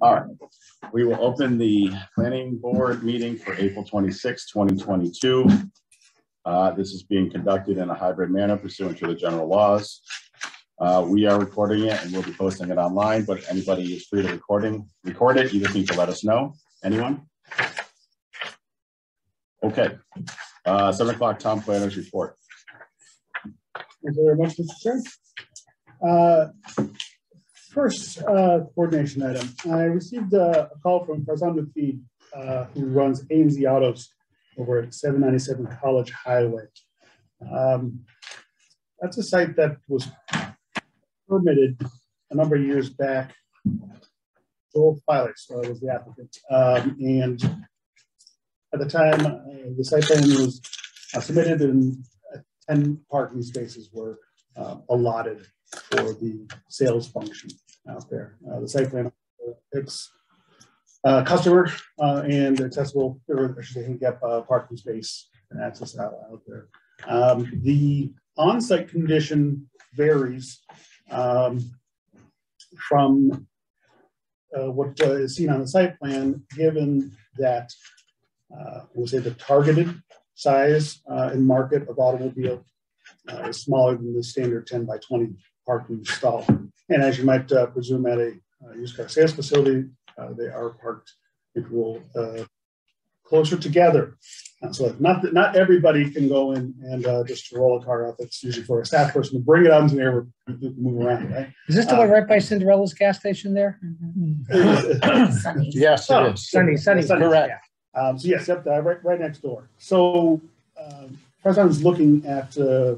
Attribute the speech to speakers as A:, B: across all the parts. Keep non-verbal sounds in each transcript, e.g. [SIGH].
A: All right, we will open the planning board meeting for April 26, 2022. Uh, This is being conducted in a hybrid manner pursuant to the general laws. Uh, We are recording it and we'll be posting it online, but anybody is free to recording, record it. You just need to let us know. Anyone? Okay, Uh, seven o'clock, town planners report.
B: Thank you very much, Mr. Chair. First, uh, coordination item. I received a call from Farzan Mufid, uh, who runs A and Z Autos over at seven ninety-seven College Highway. Um, That's a site that was permitted a number of years back. Joel Files uh, was the applicant, um, and at the time, uh, the site plan was uh, submitted and uh, ten parking spaces were uh, allotted for the sales function out there. Uh, the site plan picks uh, customer uh, and accessible, or I should say, handicap uh, parking space and access out, out there. Um, the on-site condition varies um, from uh, what uh, is seen on the site plan, given that uh, we'll say the targeted size and market of automobile uh, is smaller than the standard 10 by 20 parking stall. And as you might uh, presume at a uh, used car sales facility, uh, they are parked, if you will, uh, closer together. And so not that not everybody can go in and uh, just roll a car out. That's usually for a staff person to bring it out into the air where people can move around, right?
C: Is this the one right by Cinderella's gas station there?
D: Sunny. [LAUGHS]
E: Yes,
B: Oh,
E: it is.
C: Sunny, Sunny.
B: Sunny,
E: Correct.
B: Um, so yes, yep, uh, right, right next door. So, um, President was looking at, uh,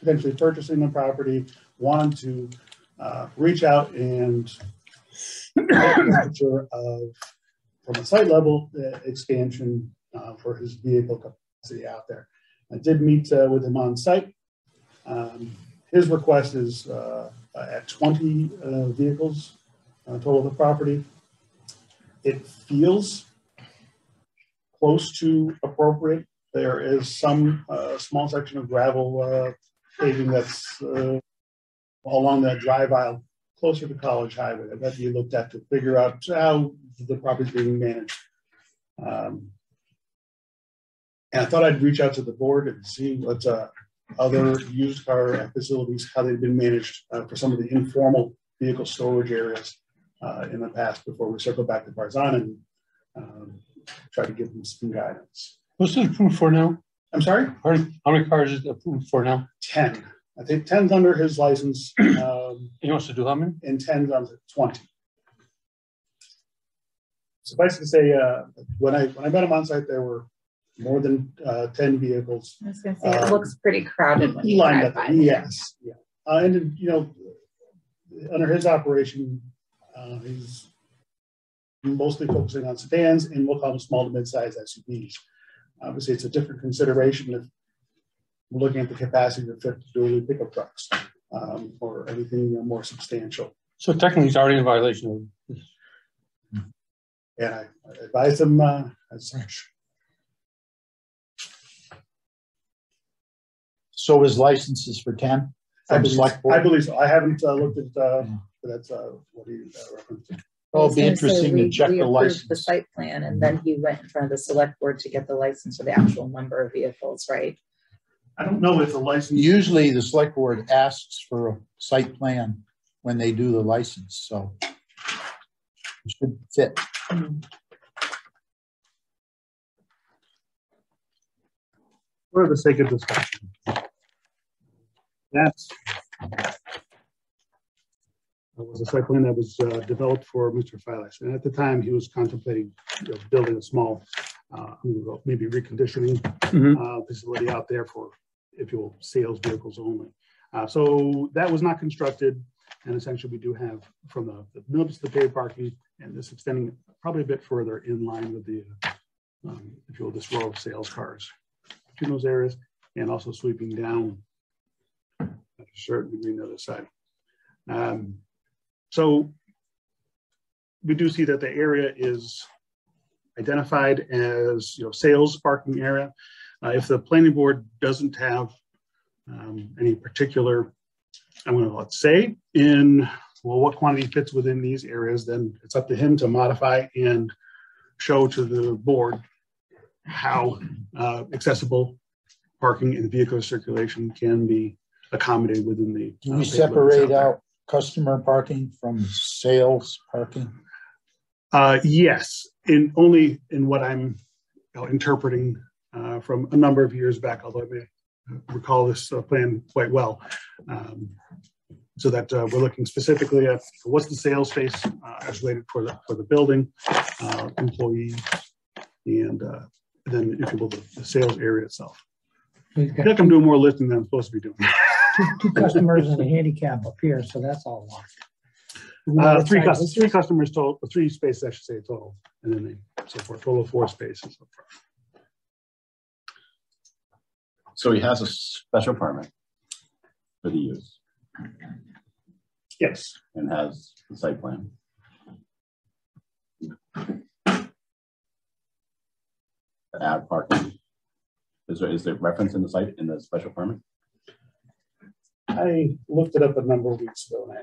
B: potentially purchasing the property, wanted to, uh, reach out and picture of, from a site level, uh, expansion, uh, for his vehicle capacity out there. I did meet, uh, with him on site. Um, his request is, uh, at twenty, uh, vehicles, total of the property. It feels close to appropriate. There is some small section of gravel paving that's along that drive aisle closer to College Highway. I bet you looked at to figure out how the property is being managed. Um, and I thought I'd reach out to the board and see what uh, other used car facilities, how they've been managed uh, for some of the informal vehicle storage areas uh, in the past before we circle back to Barzan and um, try to give them some guidance.
F: What's it approved for now?
B: I'm sorry,
F: How how many cars is it approved for now?
B: 10. I think 10's under his license [CLEARS THROAT] um,
F: He wants to do how many?
B: and 10's under 20. Suffice to say, uh, when I when I met him on site, there were more than uh, 10 vehicles
D: I was gonna say, it looks pretty crowded when you
B: lined
D: drive
B: up.
D: by.
B: Yes, yeah. Uh, and you know, under his operation, uh, he's mostly focusing on sedans and we'll call them small to mid-size SUVs. Obviously, it's a different consideration if we're looking at the capacity to fit dually pickup trucks um, or anything you know, more substantial.
F: So technically, he's already in violation of this.
B: And I I advise him uh, as such.
E: So his license is for ten?
B: I believe,
E: select
B: I believe so. I haven't uh, looked at, uh,
E: Yeah.
B: but that's uh, what he uh, referenced.
D: I
E: It'll be
D: gonna say,
E: interesting to check
D: we
E: the
D: approved The site plan and then he went in front of the select board to get the license for the actual number of vehicles, right?
B: I don't know if the license.
E: Usually the select board asks for a site plan when they do the license, so. it Should fit.
B: For the sake of discussion. That's. That was a site plan that was uh, developed for Mr. Files, and at the time, he was contemplating you know, building a small, uh, maybe reconditioning
F: Mhm.
B: uh, facility out there for, if you will, sales vehicles only. Uh, So that was not constructed, and essentially, we do have from the, the notice the paid parking, and this extending probably a bit further in line with the, um, if you will, this row of sales cars in those areas and also sweeping down at a certain degree on the other side. Um, So we do see that the area is identified as, you know, sales parking area. Uh, If the planning board doesn't have um, any particular, I'm going to let's say, in well, what quantity fits within these areas, then it's up to him to modify and show to the board how uh, accessible parking and vehicle circulation can be accommodated within the.
E: Do
B: uh,
E: we separate
B: there.
E: out customer parking from sales parking?
B: Uh, yes, in only in what I'm you know, interpreting uh, from a number of years back, although I may recall this uh, plan quite well. Um, So that uh, we're looking specifically at what's the sales space uh, as related for the, for the building, uh, employees, and uh, then if you will, the sales area itself.
C: We've
B: I think I'm doing more lifting than I'm supposed to be doing.
C: two, two customers and a handicap up here, so that's all locked.
B: Uh, Three customers, three customers total, three spaces, I should say, total, and then they, so for a total of four spaces.
A: So he has a special permit for the use
B: Yes.
A: and has the site plan. Add parking. Is there, is there reference in the site, in the special permit?
B: I looked it up a number of weeks ago and I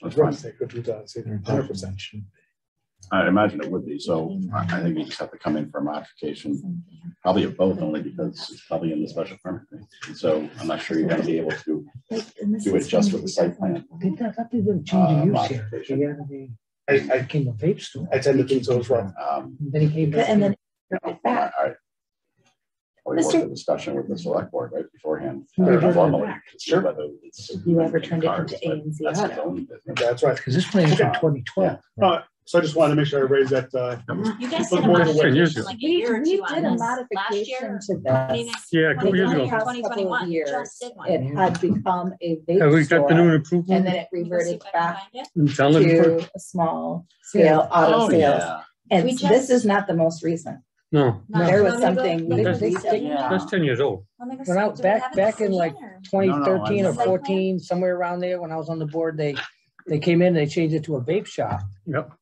A: That's
B: was going
A: fine.
B: to say, couldn't uh, say hundred percent.
A: I imagine it would be, so I, I think you just have to come in for a modification, probably of both, only because it's probably in the special permit. And So I'm not sure you're gonna be able to do it just with the site plan.
C: They thought they were
A: Uh,
C: changing use here.
A: modification.
C: They had the-
B: I, I,
C: Became a vape store.
B: I tend to think so as well.
A: Um,
C: Then he came back.
D: And then
A: you know, I, I. We worked a discussion with the select board right beforehand. uh,
C: Sure.
A: formally, to see
B: Sure.
A: whether it's-
D: You ever turned it into
A: but
D: A and Z
A: that's his
D: Auto.
A: own business.
B: That's right.
C: Because this plan's from twenty twelve.
B: Uh, so I just wanted to make sure I raised that, uh,
G: You guys
B: Look
G: did a
B: more than what
G: modification like a
D: We,
G: year or
D: we
G: two
D: did a
G: this last
D: modification
G: year.
D: to this.
F: Yeah, a
G: Like
F: couple years ago.
G: in
D: Past couple of
G: 2021,
D: years,
G: just did one.
D: It had become a
F: Have
D: vape
F: we got the new
D: store,
F: approval?
D: and then it
G: Let me see
D: reverted
G: if I can
D: back
G: find it.
F: John looking
D: to a small scale auto
A: Oh,
D: sales.
A: yeah.
D: And
G: We
D: this
G: just-
D: is not the most recent.
F: No,
G: No,
D: There was
G: want me go-
D: something
G: let me go
F: That's-
G: see it.
A: Yeah.
F: that's ten years old.
G: Let me go
C: When
G: see
C: I,
G: it. Do we
C: back,
G: have a
C: back in like
G: decision or-
A: No, no, I
C: thirteen or
A: remember.
C: fourteen, somewhere around there, when I was on the board, they, they came in, they changed it to a vape shop.
F: Yep.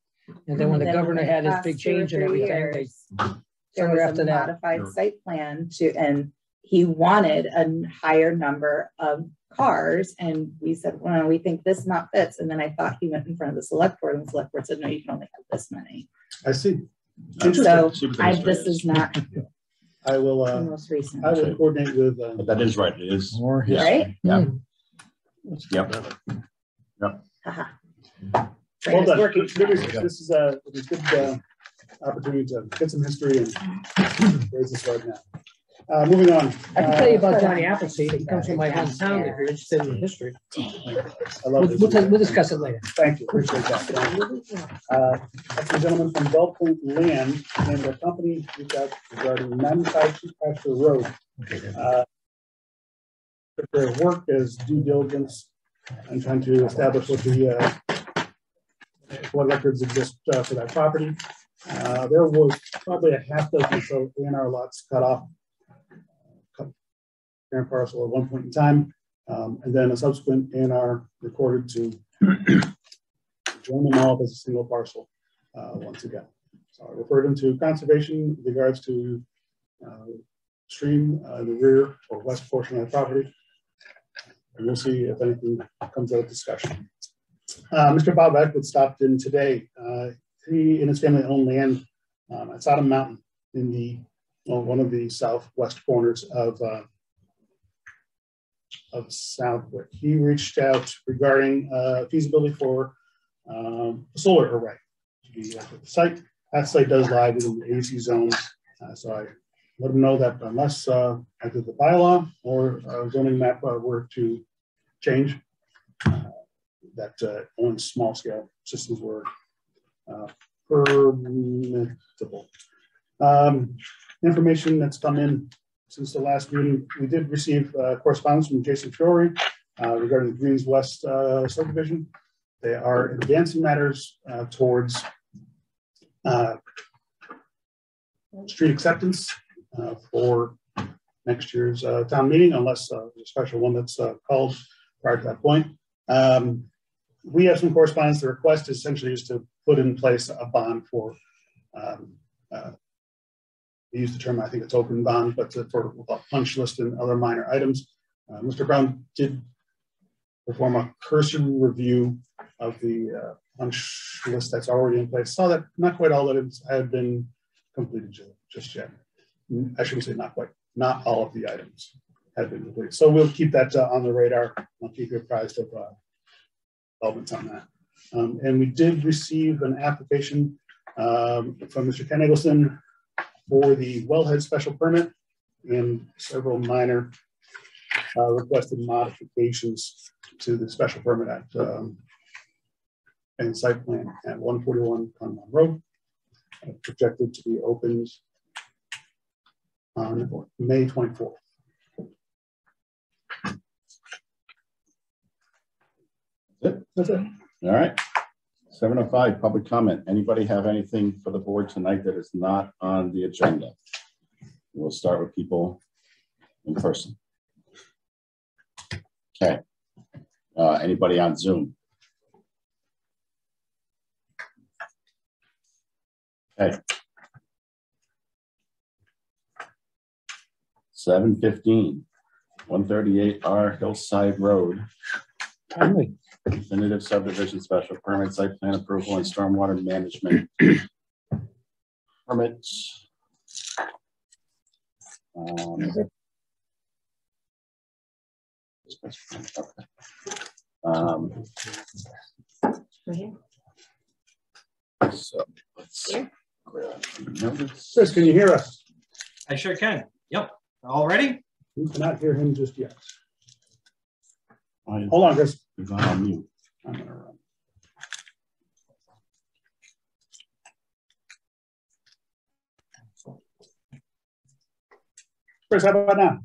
C: And then when the
D: Then
C: governor had his big change and everything, they,
D: years, There
C: somewhere
D: was
C: after
D: a
C: that.
D: modified
A: Sure.
D: site plan to, and he wanted a higher number of cars. And we said, well, we think this not fits. And then I thought he went in front of the select board and the select board said, no, you can only have this many.
B: I see.
A: Uh,
D: So
A: see what the
D: I, this is not [LAUGHS]
B: I will, uh,
D: most recent,
B: I will coordinate with, uh,
A: But that is right, it is.
E: More
A: Yeah.
D: right?
A: Yeah.
C: Hmm.
A: Yep.
D: Haha.
B: well
D: Brain is
B: done.
D: working
B: Good- good This is a, a good, uh, opportunity to get some history and raise this right now. Uh, moving on.
C: I can tell you
B: Uh,
C: about Johnny Appleseed. He comes from my hometown if you're interested in history.
B: I
C: We'll, we'll, we'll discuss it later.
B: Thank you, appreciate that. Uh, That's the gentleman from Bell Point Land and the company reached out regarding ninety-five Sheep Pasture Road. Uh, Their work is due diligence and trying to establish what the, uh, what records exist uh, for that property. Uh, There was probably a half dozen or so A and R lots cut off. Parent parcel at one point in time, um, and then a subsequent A and R recorded to [CLEARS THROAT] join them all as a single parcel uh, once again. So I referred them to conservation with regards to uh, stream, uh, the rear or west portion of the property. And we'll see if anything comes out of discussion. Uh, Mr. Bob Eckwood stopped in today. Uh, He and his family own land um, at Sodom Mountain in the, well, one of the southwest corners of uh, of Southwick. He reached out regarding uh, feasibility for um, a solar array to be at the site. That site does lie within the AC zone. Uh, so I let him know that unless either the bylaw or zoning map were to change, that uh, only small scale systems were uh, permissible. Um, information that's come in since the last meeting, we did receive uh, correspondence from Jason Fiore uh, regarding the Greens West uh, subdivision. They are advancing matters uh, towards street acceptance for next year's town meeting, unless there's a special one that's called prior to that point. Um, We have some correspondence. The request essentially is to put in place a bond for um, uh, we use the term, I think it's open bond, but to- for punch list and other minor items. Uh, Mr. Brown did perform a cursory review of the uh, punch list that's already in place. Saw that not quite all that it's had been completed just yet. I shouldn't say not quite, not all of the items had been completed. So we'll keep that uh, on the radar. I'll keep you apprised of uh, developments on that. Um, And we did receive an application um, from Mr. Ken Eggleston for the wellhead special permit and several minor uh, requested modifications to the special permit at um, and site plan at one forty-one Congamond Road. Projected to be opened on May twenty-fourth. That's it.
A: All right. Seven oh five, public comment. Anybody have anything for the board tonight that is not on the agenda? We'll start with people in person. Okay. Uh, anybody on Zoom? Okay. Seven fifteen, one thirty-eight R Hillside Road.
F: Timely.
A: Definitive subdivision special permit, site plan approval and stormwater management. Permits. Um, Um, so, let's. grab the.
B: Chris, can you hear us?
G: I sure can. Yep. All ready?
B: We cannot hear him just yet. Hold on, Chris.
A: You've gone on mute. I'm gonna run.
B: Chris, how about now?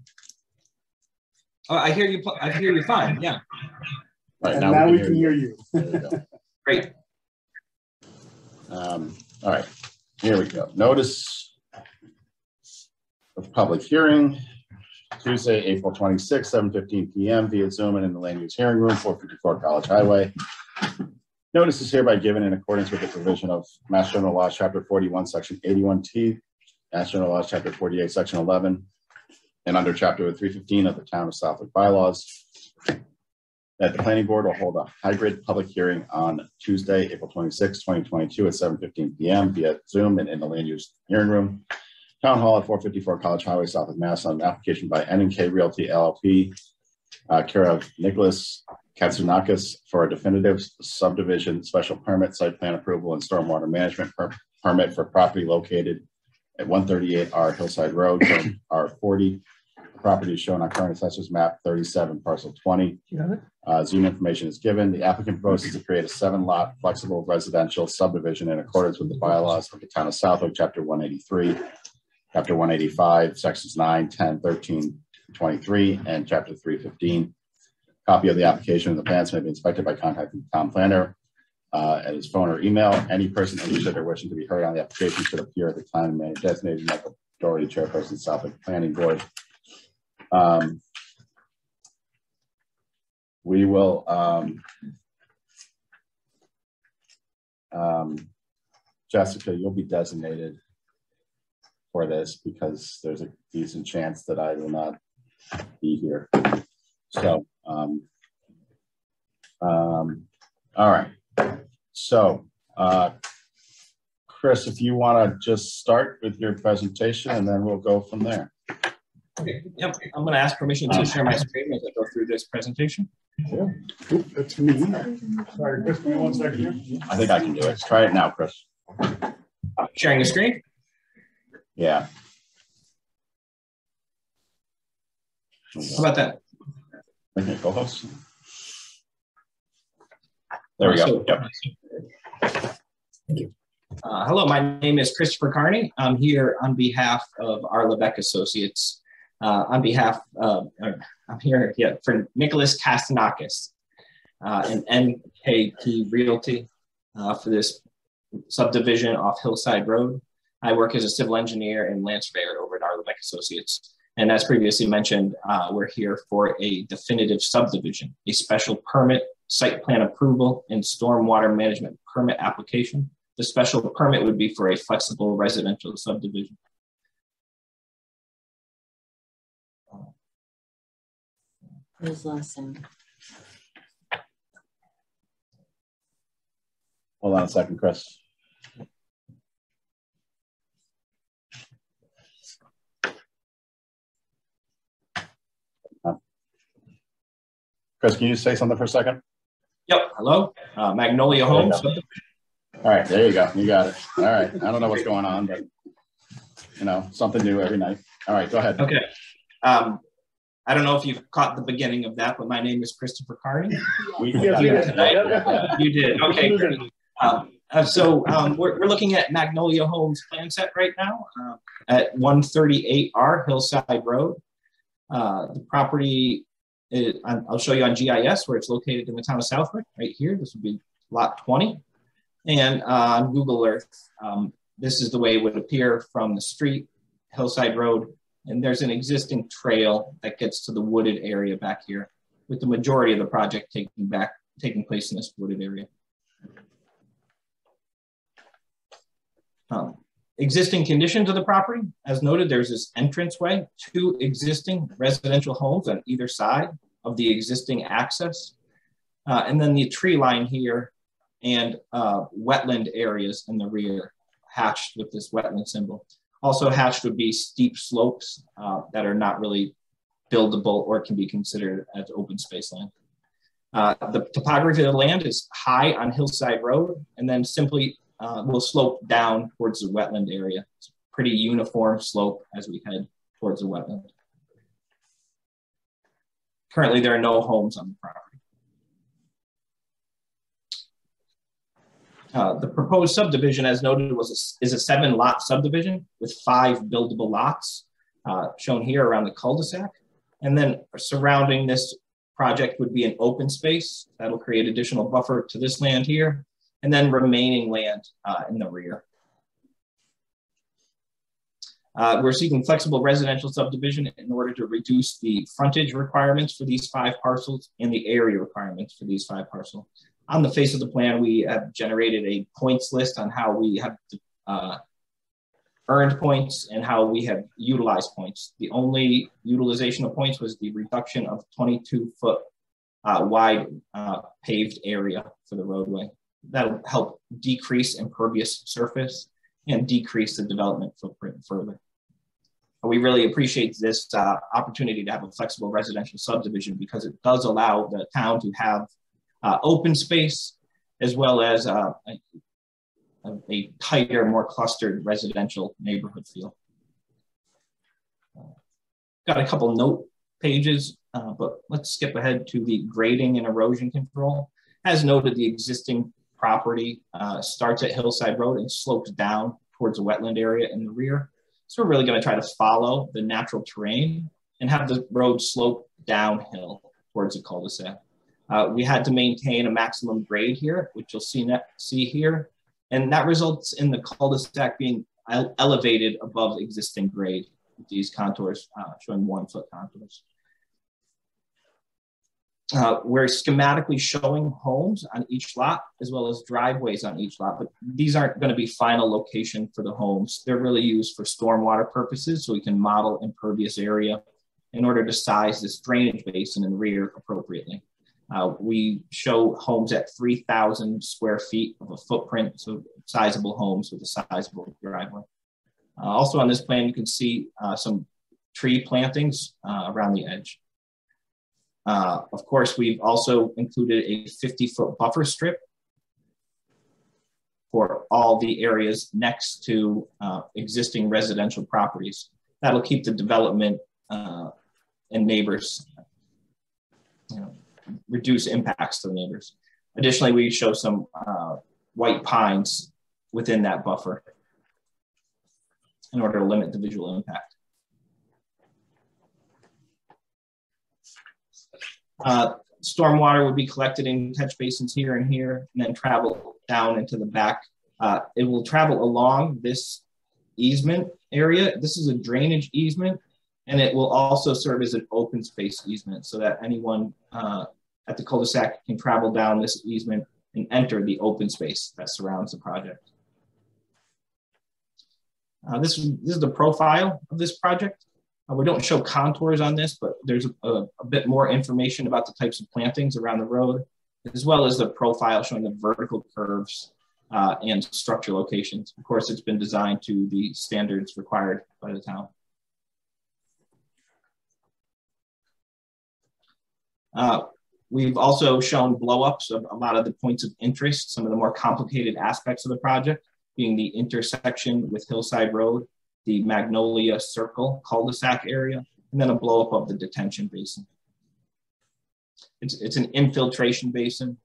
G: Oh, I hear you. I hear you fine. Yeah.
A: Right,
B: And now we can hear you.
A: There we. [LAUGHS]
G: Great.
A: Um, all right, here we go. Notice of public hearing, Tuesday, April twenty-sixth, seven fifteen PM via Zoom and in the land use hearing room, four fifty-four College Highway. Notice is hereby given in accordance with the provision of Mass General Law, Chapter forty-one, Section eighty-one T, Mass General Law, Chapter forty-eight, Section eleven, and under Chapter three fifteen of the Town of Southwick bylaws, that the planning board will hold a hybrid public hearing on Tuesday, April 26, twenty twenty-two at seven fifteen PM via Zoom and in the land use hearing room. Town Hall at four fifty-four College Highway, Southwick Mass, on an application by N and K Realty LLP, uh, care of Nicholas Katsunakis for a definitive subdivision special permit, site plan approval and stormwater management per- permit for property located at one thirty-eight R Hillside Road, from [CLEARS THROAT] R forty. Property is shown on current assessors map thirty-seven parcel twenty.
C: You have it?
A: Uh, Zoom information is given. The applicant proposes to create a seven-lot flexible residential subdivision in accordance with the bylaws of the town of Southwick, chapter one eighty-three, chapter one eighty-five, sections 9, 10, 13, 23, and chapter three fifteen. Copy of the application and the plans may be inspected by contacting the town planner uh, at his phone or email. Any person interested or wishing to be heard on the application should appear at the time and designated Michael Doherty, chairperson, Southwick Planning Board. Um, we will, um, um, Jessica, you'll be designated for this because there's a decent chance that I will not be here. So, um, um, all right. So, uh, Chris, if you want to just start with your presentation and then we'll go from there.
G: Okay. Yep. I'm going to ask permission to share my screen as I go through this presentation.
B: Oop, That's me. Sorry, Chris, give me one second here.
A: I think I can do it. Try it now, Chris.
G: Sharing the screen.
A: Yeah.
G: How about that?
A: There we go. Yep.
G: Uh, hello, my name is Christopher Carney. I'm here on behalf of R Levesque Associates. Uh, on behalf of, uh, I'm here yeah, for Nicholas Kastanakis uh, and NKT Realty uh, for this subdivision off Hillside Road. I work as a civil engineer and land surveyor over at R Levesque Associates. And as previously mentioned, uh, we're here for a definitive subdivision, a special permit, site plan approval, and stormwater management permit application. The special permit would be for a flexible residential subdivision.
H: Ms. Lawson.
A: Hold on a second, Chris. Chris, can you say something for a second?
G: Yep, hello, uh, Magnolia Homes.
A: All right, there you go. You got it. All right. I don't know what's going on, but you know, something new every night. All right, go ahead.
G: Okay. Um, I don't know if you've caught the beginning of that, but my name is Christopher Carney. [LAUGHS]
A: We-
B: Yes, we did.
A: Yeah.
G: You did, okay. great. Um, uh, so um, we're, we're looking at Magnolia Homes plan set right now uh, at 138R Hillside Road. Uh, the property, I'll I'll show you on GIS where it's located in the town of Southwick, right here. This would be lot 20. And uh, on Google Earth, um, this is the way it would appear from the street, Hillside Road. And there's an existing trail that gets to the wooded area back here, with the majority of the project taking back taking place in this wooded area. Um, existing conditions of the property, as noted, there's this entranceway, two existing residential homes on either side of the existing access. Uh, and then the tree line here and uh, wetland areas in the rear hatched with this wetland symbol. Also hatched would be steep slopes uh, that are not really buildable or can be considered as open space land. Uh, the topography of the land is high on Hillside Road and then simply uh, will slope down towards the wetland area. It's a pretty uniform slope as we head towards the wetland. Currently, there are no homes on the property. Uh, the proposed subdivision, as noted, was a, is a seven lot subdivision with five buildable lots uh, shown here around the cul-de-sac. And then surrounding this project would be an open space that'll create additional buffer to this land here, and then remaining land uh, in the rear. Uh, we're seeking flexible residential subdivision in order to reduce the frontage requirements for these five parcels and the area requirements for these five parcels. On the face of the plan, we have generated a points list on how we have uh, earned points and how we have utilized points. The only utilization of points was the reduction of 22 foot uh, wide uh, paved area for the roadway. That'll help decrease impervious surface and decrease the development footprint further. We really appreciate this uh, opportunity to have a flexible residential subdivision because it does allow the town to have uh, open space as well as uh, a, a, tighter, more clustered residential neighborhood feel. got a couple note pages, uh, but let's skip ahead to the grading and erosion control. As noted, the existing property uh, starts at Hillside Road and slopes down towards a wetland area in the rear. So we're really going to try to follow the natural terrain and have the road slope downhill towards the cul-de-sac. Uh, we had to maintain a maximum grade here, which you'll see, see here. And that results in the cul-de-sac being elevated above existing grade these contours uh, showing one foot contours. Uh, we're schematically showing homes on each lot as well as driveways on each lot, but these aren't going to be final location for the homes. They're really used for stormwater purposes, so we can model impervious area in order to size this drainage basin in the rear appropriately. Uh, we show homes at 3,000 square feet of a footprint, so sizable homes with a sizable driveway. Uh, also on this plan, you can see uh, some tree plantings uh, around the edge. Uh, of course, we've also included a 50 foot buffer strip for all the areas next to uh, existing residential properties. That'll keep the development uh, and neighbors, you know, reduce impacts to the neighbors. Additionally, we show some uh, white pines within that buffer in order to limit the visual impact. Uh, stormwater would be collected in catch basins here and here, and then travel down into the back. Uh, it will travel along this easement area. This is a drainage easement, and it will also serve as an open space easement so that anyone uh, at the cul-de-sac can travel down this easement and enter the open space that surrounds the project. Uh, this, this is the profile of this project. Uh, we don't show contours on this, but there's a, a, bit more information about the types of plantings around the road, as well as the profile showing the vertical curves uh, and structure locations. Of course, it's been designed to the standards required by the town. Uh, we've also shown blowups of a lot of the points of interest, some of the more complicated aspects of the project, being the intersection with Hillside Road, the Magnolia Circle cul-de-sac area, and then a blowup of the detention basin. It's, it's an infiltration basin,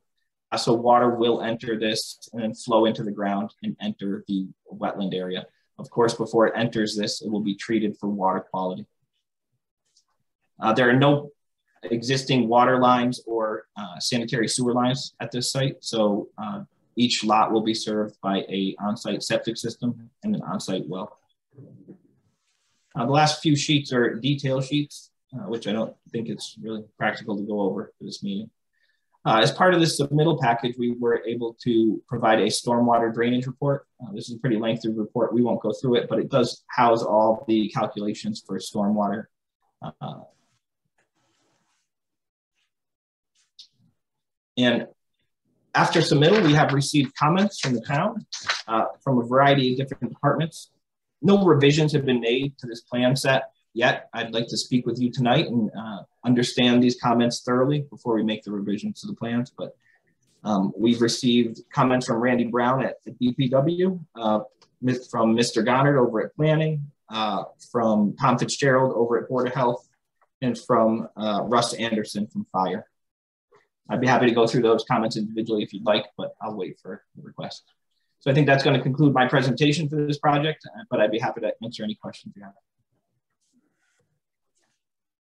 G: uh, so water will enter this and then flow into the ground and enter the wetland area. Of course, before it enters this, it will be treated for water quality. Uh, there are no existing water lines or uh, sanitary sewer lines at this site. So uh, each lot will be served by a on-site septic system and an on-site well. Uh, the last few sheets are detail sheets, uh, which I don't think it's really practical to go over for this meeting. Uh, as part of this submittal package, we were able to provide a stormwater drainage report. Uh, this is a pretty lengthy report. We won't go through it, but it does house all the calculations for stormwater uh, And after submittal, we have received comments from the town uh, from a variety of different departments. No revisions have been made to this plan set yet. I'd like to speak with you tonight and uh, understand these comments thoroughly before we make the revisions to the plans. But um, we've received comments from Randy Brown at the DPW, uh, from Mr. Goddard over at Planning, uh, from Tom Fitzgerald over at Board of Health, and from uh, Russ Anderson from Fire. I'd be happy to go through those comments individually if you'd like, but I'll wait for the request. So I think that's going to conclude my presentation for this project, uh, but I'd be happy to answer any questions you have.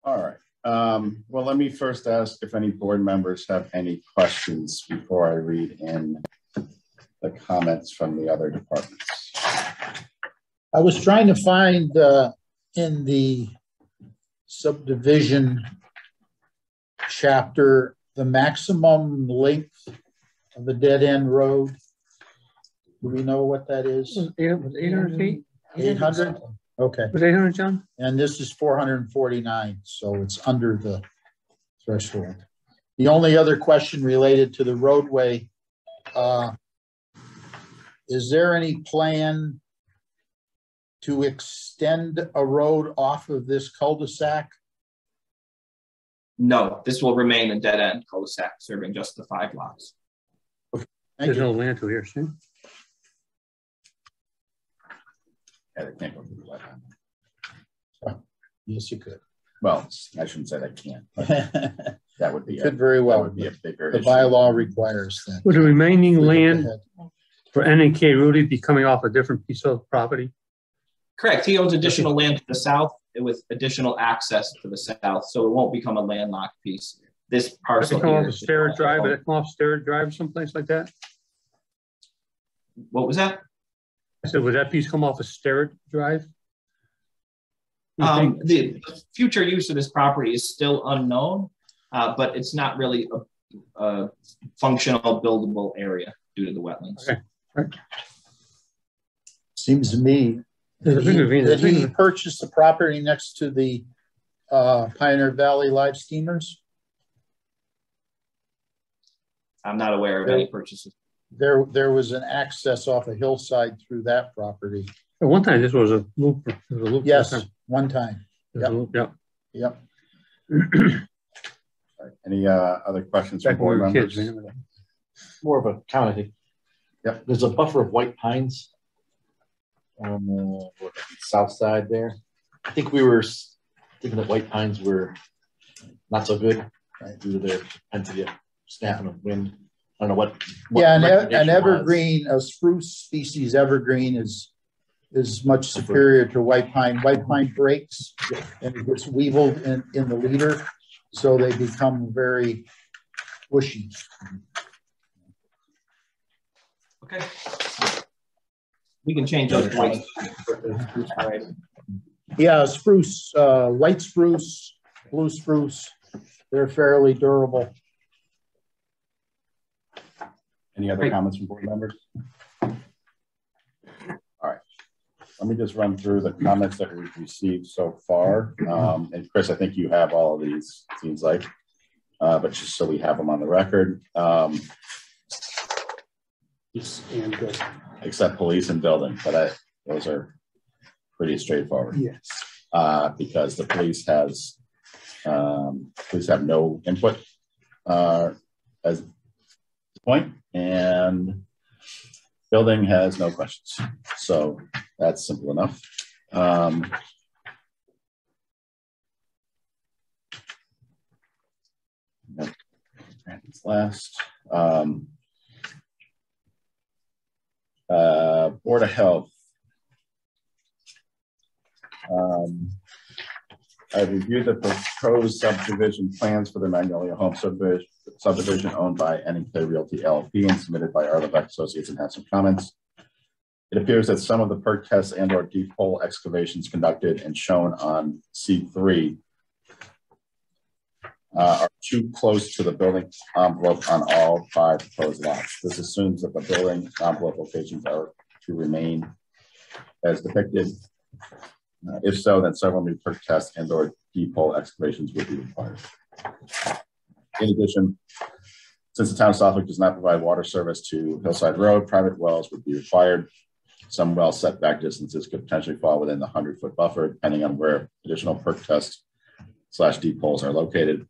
A: All right. Um, well, let me first ask if any board members have any questions before I read in the comments from the other departments.
E: I was trying to find uh, in the subdivision chapter the maximum length of the dead end road? Do we know what that is?
F: Eight hundred feet?
E: Eight hundred? Okay,
F: Was eight hundred, John?
E: and this is four hundred and forty-nine, so it's under the threshold. The only other question related to the roadway, uh, is there any plan to extend a road off of this cul-de-sac?
G: No, this will remain a dead end cul-de-sac serving just the five lots.
E: Thank
F: There's
E: you.
F: no land to here, see?
A: Yeah, they can't go through the wetland.
E: Yes, you could.
A: Well, I shouldn't say they can't. but
E: Could [LAUGHS]
A: That would be, a-
E: very well.
A: would be a bigger
E: The
A: issue.
E: bylaw requires that.
F: Would the remaining
E: We look
F: land
E: ahead.
F: for NAK really be coming off a different piece of property?
G: Correct. He owns additional land to the south with additional access to the south, so it won't become a landlocked piece. This
F: Does
G: parcel
F: it come off
G: here.
F: of Starrett Drive, would it come off Starrett Drive someplace like that?
G: What was that?
F: I said, would that piece come off of Starrett Drive?
G: Um, the future use of this property is still unknown, uh, but it's not really a, a functional buildable area due to the wetlands.
F: Okay.
E: Seems to me
F: There's
E: that he that he purchased the property next to the uh, Pioneer Valley Live Steamers.
G: I'm not aware of any purchases.
E: There, there was an access off a hillside through that property.
F: At one time, this was a loop. Was a loop.
E: Yes,
F: It
E: one time.
F: was a loop, Yeah.
E: Yep.
A: All right. [CLEARS THROAT] Any uh, other questions from
F: Back when
A: board
F: were kids,
A: members?
H: more of a comment. I think.
A: Yep.
H: There's a buffer of white pines on the south side there. I think we were s- thinking that white pines were not so good right, due to their propensity of snapping of wind. I don't know what. what
E: Yeah, an, e- an
H: recommendation was.
E: evergreen, a spruce species evergreen is, is much superior to white pine. White pine breaks and it gets weevilled in, in the leader, so they become very bushy.
G: Okay. We can change those points.
E: Yeah, spruce, uh, white spruce, blue spruce, they're fairly durable.
A: Any other
G: Great.
A: comments from board members? All right. Let me just run through the comments that we've received so far. Um, and Chris, I think you have all of these, seems like. Uh, but just so we have them on the record. Um,
B: Yes, and good.
A: except police and building, but I, those are pretty straightforward.
B: Yes.
A: uh, because the police has, um, police have no input, uh, as point, and building has no questions. So that's simple enough. Um, last, um, uh, Board of Health, um, I reviewed the proposed subdivision plans for the Magnolia Home subdivision, subdivision owned by NK Realty LLP and submitted by R Levesque Associates and had some comments. It appears that some of the perc tests and or deep hole excavations conducted and shown on C three uh, are too close to the building envelope on all five proposed lots. This assumes that the building envelope locations are to remain as depicted uh, If so, then several new perc tests and or deep hole excavations would be required. In addition, since the town of Southwick does not provide water service to Hillside Road, private wells would be required. Some well setback distances could potentially fall within the hundred foot buffer, depending on where additional perk tests slash deep holes are located.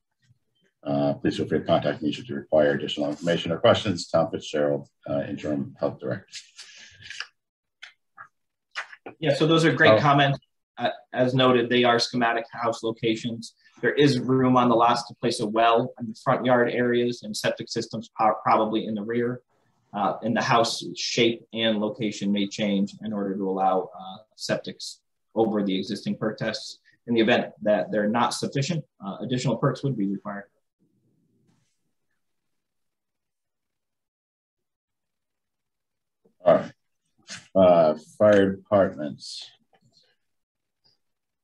A: Uh, please feel free to contact me should you require additional information or questions. Tom Fitzgerald, uh, interim health director.
G: Yeah, so those are great
A: Oh.
G: comments. As noted, they are schematic house locations. There is room on the lots to place a well in the front yard areas and septic systems probably in the rear. Uh, and the house shape and location may change in order to allow uh, septics over the existing perc tests. In the event that they're not sufficient, uh, additional percs would be required.
A: All right. Uh, fire departments.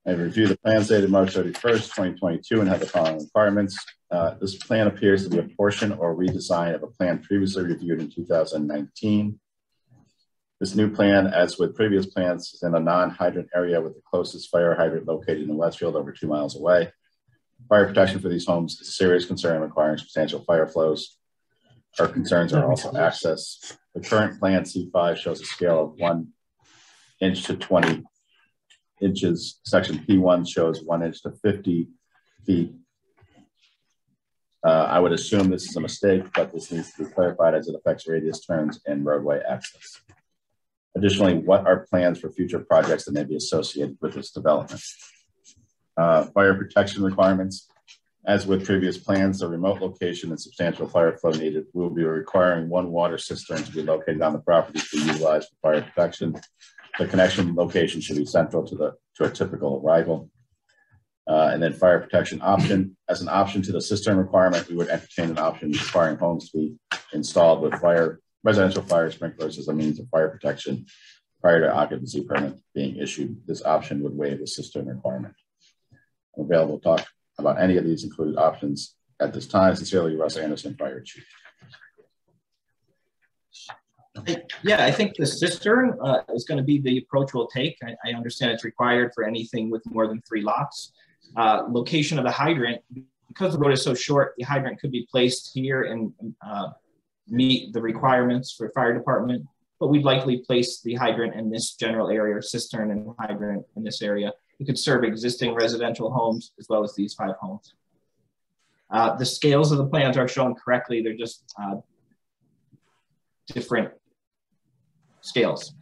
A: I review the plans dated March thirty-first, twenty twenty-two, and have the following requirements. Uh, this plan appears to be a portion or redesign of a plan previously reviewed in two thousand nineteen. This new plan, as with previous plans, is in a non-hydrant area with the closest fire hydrant located in Westfield over two miles away. Fire protection for these homes is a serious concern requiring substantial fire flows. Our concerns are also access. The current plan C5 shows a scale of one inch to 20 inches. Section P1 shows one inch to 50 feet. Uh, I would assume this is a mistake, but this needs to be clarified as it affects radius turns and roadway access. Additionally, what are plans for future projects that may be associated with this development? Uh, fire protection requirements. As with previous plans, the remote location and substantial fire flow needed will be requiring one water cistern to be located on the property to be utilized for fire protection. The connection location should be central to the to a typical arrival. Uh, and then fire protection option. As an option to the cistern requirement, we would entertain an option requiring homes to be installed with fire residential fire sprinklers as a means of fire protection prior to occupancy permit being issued. This option would waive the cistern requirement. I'm available to talk about any of these included options at this time. Sincerely, Russ Anderson, Fire Chief.
G: Yeah, I think the cistern uh, is going to be the approach we'll take. I, I understand it's required for anything with more than three lots. Uh, location of the hydrant, because the road is so short, the hydrant could be placed here and uh, meet the requirements for fire department. But we'd likely place the hydrant in this general area, or cistern and hydrant in this area. It could serve existing residential homes as well as these five homes. Uh, the scales of the plans are shown correctly. They're just uh, different scales.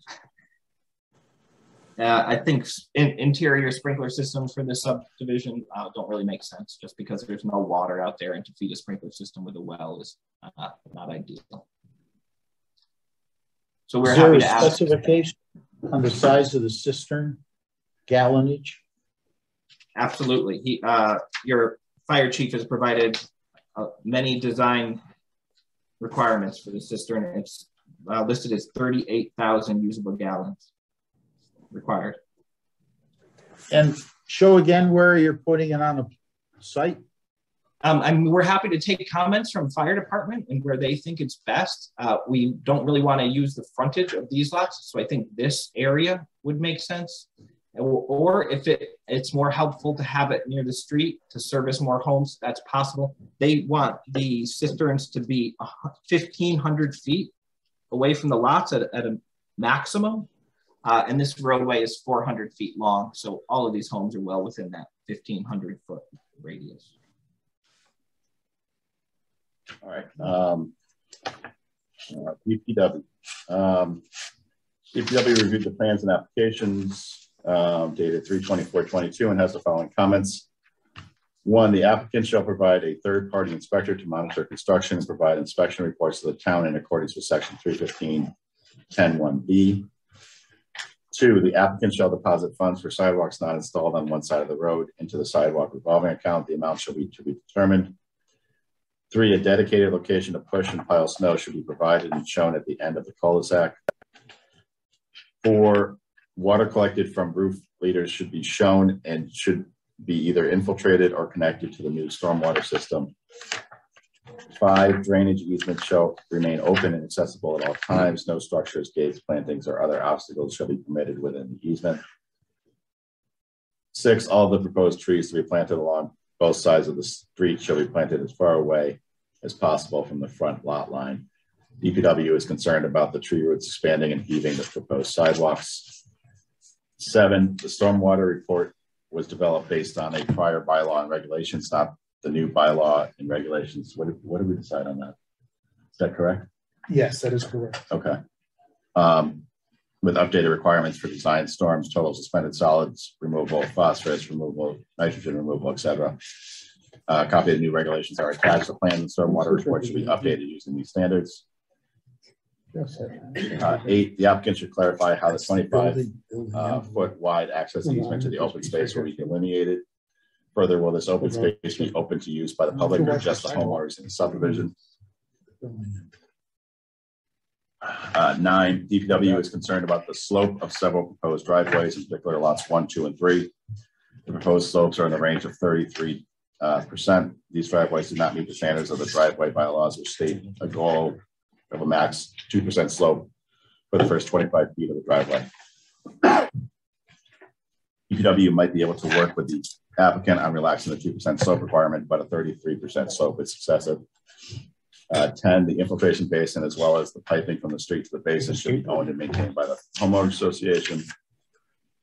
G: Uh, I think in, interior sprinkler systems for this subdivision uh, don't really make sense just because there's no water out there and to feed a sprinkler system with a well is uh, not ideal. So we're
E: Is there a
G: to ask.
E: specification on the size of the cistern, gallonage?
G: Absolutely. He, uh, your fire chief has provided uh, many design requirements for the cistern. It's uh, listed as 38,000 usable gallons required.
E: And show again where you're putting it on a site?
G: Um, and we're happy to take comments from fire department and where they think it's best. Uh, we don't really want to use the frontage of these lots, so I think this area would make sense. Or, if it, it's more helpful to have it near the street to service more homes, that's possible. They want the cisterns to be 1,500 feet away from the lots at, at a maximum. Uh, and this roadway is 400 feet long. So all of these homes are well within that 1500 foot radius.
A: All right. Um, uh, DPW. Um, DPW reviewed the plans and applications um, dated 32422 and has the following comments. One, the applicant shall provide a third-party inspector to monitor construction and provide inspection reports to the town in accordance with section 315 101B. Two, the applicant shall deposit funds for sidewalks not installed on one side of the road into the sidewalk revolving account. The amount shall be to be determined. Three, a dedicated location to push and pile snow should be provided and shown at the end of the cul-de-sac. Four, water collected from roof leaders should be shown and should be either infiltrated or connected to the new stormwater system. Five, drainage easements shall remain open and accessible at all times. No structures, gates, plantings, or other obstacles shall be permitted within the easement. Six, all the proposed trees to be planted along both sides of the street shall be planted as far away as possible from the front lot line. DPW is concerned about the tree roots expanding and heaving the proposed sidewalks. Seven, the stormwater report was developed based on a prior bylaw and regulations, not the new bylaw and regulations. What did, what did we decide on that? Is that correct?
B: Yes, that is correct.
A: Okay. Um, with updated requirements for design storms, total suspended solids, removal, phosphorus removal, nitrogen removal, et cetera. Uh, copy of the new regulations are attached. The plan and stormwater report should be updated using these standards. Uh, eight, the applicant should clarify how the twenty-five uh, foot wide access easement to the open space will be delineated. Further, will this open space be open to use by the public or just the homeowners in the subdivision? Uh, nine, DPW is concerned about the slope of several proposed driveways, in particular lots one, two, and three. The proposed slopes are in the range of thirty-three uh, percent. These driveways do not meet the standards of the driveway bylaws, which state a goal of a max two percent slope for the first twenty-five feet of the driveway. DPW might be able to work with the applicant on relaxing the two percent slope requirement, but a thirty-three percent slope is excessive. Uh, ten, the infiltration basin as well as the piping from the street to the basin should be owned and maintained by the homeowner association.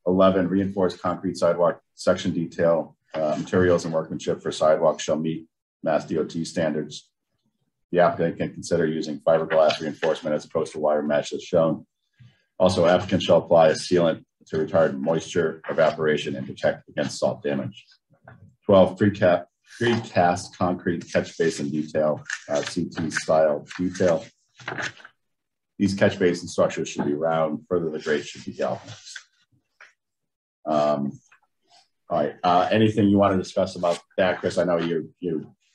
A: Eleven, reinforced concrete sidewalk section detail, uh, materials and workmanship for sidewalks shall meet Mass DOT standards. The applicant can consider using fiberglass reinforcement as opposed to wire mesh as shown. Also, applicant shall apply a sealant to retard moisture evaporation and protect against salt damage. Twelve, precast, precast concrete catch basin detail, uh, CT style detail. These catch basin structures should be round, further the grade should be galvanized. Um, all right, uh, anything you want to discuss about that, Chris? I know you,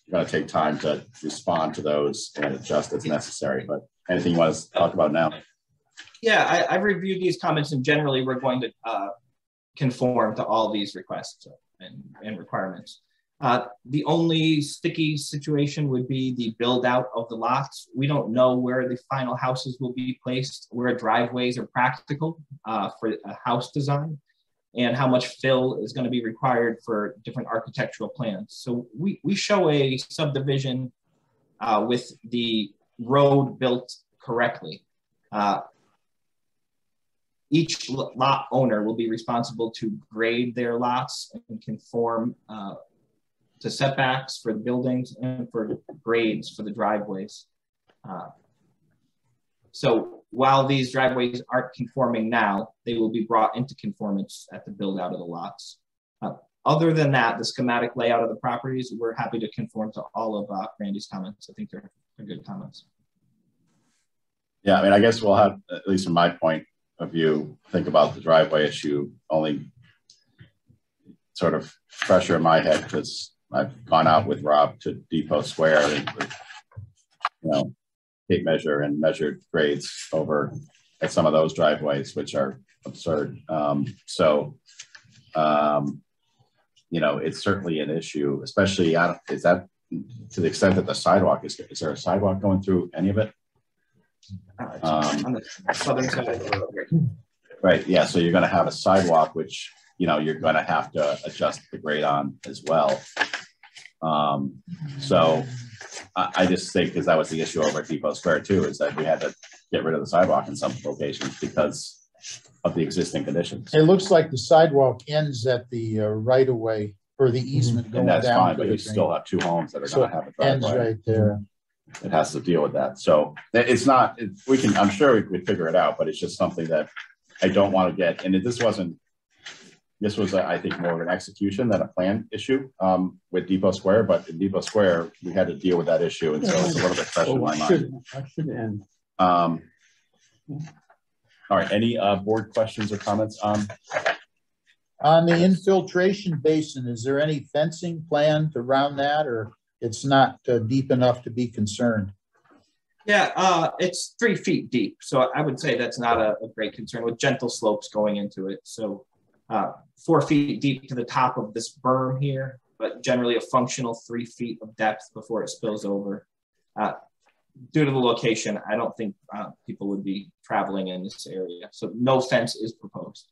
A: you're gonna take time to respond to those and adjust as necessary, but anything you want to talk about now?
G: Yeah, I, I've reviewed these comments and generally we're going to uh, conform to all these requests and, and requirements. Uh, the only sticky situation would be the build out of the lots. We don't know where the final houses will be placed, where driveways are practical uh, for a house design, and how much fill is going to be required for different architectural plans. So we, we show a subdivision uh, with the road built correctly. Uh, each lot owner will be responsible to grade their lots and conform uh, to setbacks for the buildings and for grades for the driveways. Uh, so while these driveways aren't conforming now, they will be brought into conformance at the build out of the lots. Uh, other than that, the schematic layout of the properties, we're happy to conform to all of uh, Randy's comments. I think they're, they're good comments.
A: Yeah, I mean, I guess we'll have, at least from my point of view, think about the driveway issue only sort of pressure in my head because I've gone out with Rob to Depot Square and you know tape measure and measured grades over at some of those driveways, which are absurd. Um, so, um, you know, it's certainly an issue, especially don't, is that to the extent that the sidewalk is, is there a sidewalk going through any of it?
G: Um, on the southern side of the road.
A: Right. Yeah. So you're going to have a sidewalk, which, you know, you're going to have to adjust the grade on as well. Um, so I, I just think because that was the issue over at Depot Square too, is that we had to get rid of the sidewalk in some locations because of the existing conditions.
E: It looks like the sidewalk ends at the uh, right of way or the easement going
A: And
E: down.
A: that's fine,
E: to
A: but
E: the
A: you still have two homes that are
E: So
A: gonna have a
E: Ends
A: driveway.
E: right there.
A: It has to deal with that. So it- it's not, it- we can, I'm sure we could figure it out, but it's just something that I don't want to get, and it- this wasn't, this was, I think, more of an execution than a plan issue um, with Depot Square, but in Depot Square, we had to deal with that issue, and so it's a little bit fresh in my mind.
F: I should end.
A: Um, all right, any uh, board questions or comments on,
E: On the infiltration basin, is there any fencing planned around that or it's not uh, deep enough to be concerned?
G: Yeah, uh, it's three feet deep, so I would say that's not a, a great concern with gentle slopes going into it. So uh, four feet deep to the top of this berm here, but generally a functional three feet of depth before it spills over. Uh, due to the location, I don't think uh, people would be traveling in this area, so no fence is proposed.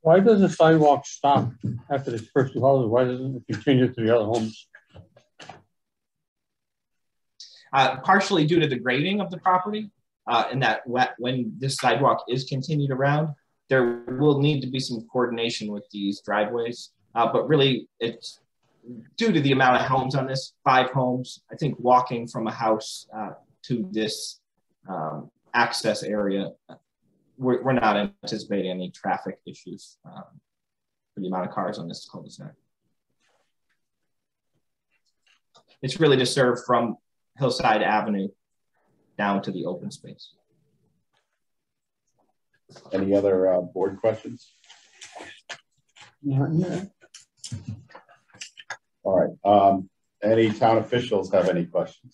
F: Why does the sidewalk stop after the first two houses? Why doesn't it continue to the other homes?
G: uh, partially due to the grading of the property, uh, and that when this sidewalk is continued around, there will need to be some coordination with these driveways. Uh, but really, it's due to the amount of homes on this, five homes. I think walking from a house uh, to this um, access area, we're, we're not anticipating any traffic issues um, for the amount of cars on this cul-de-sac. It's really to serve from Hillside Avenue down to the open space.
A: any other uh, board questions? All right, um, any town officials have any questions?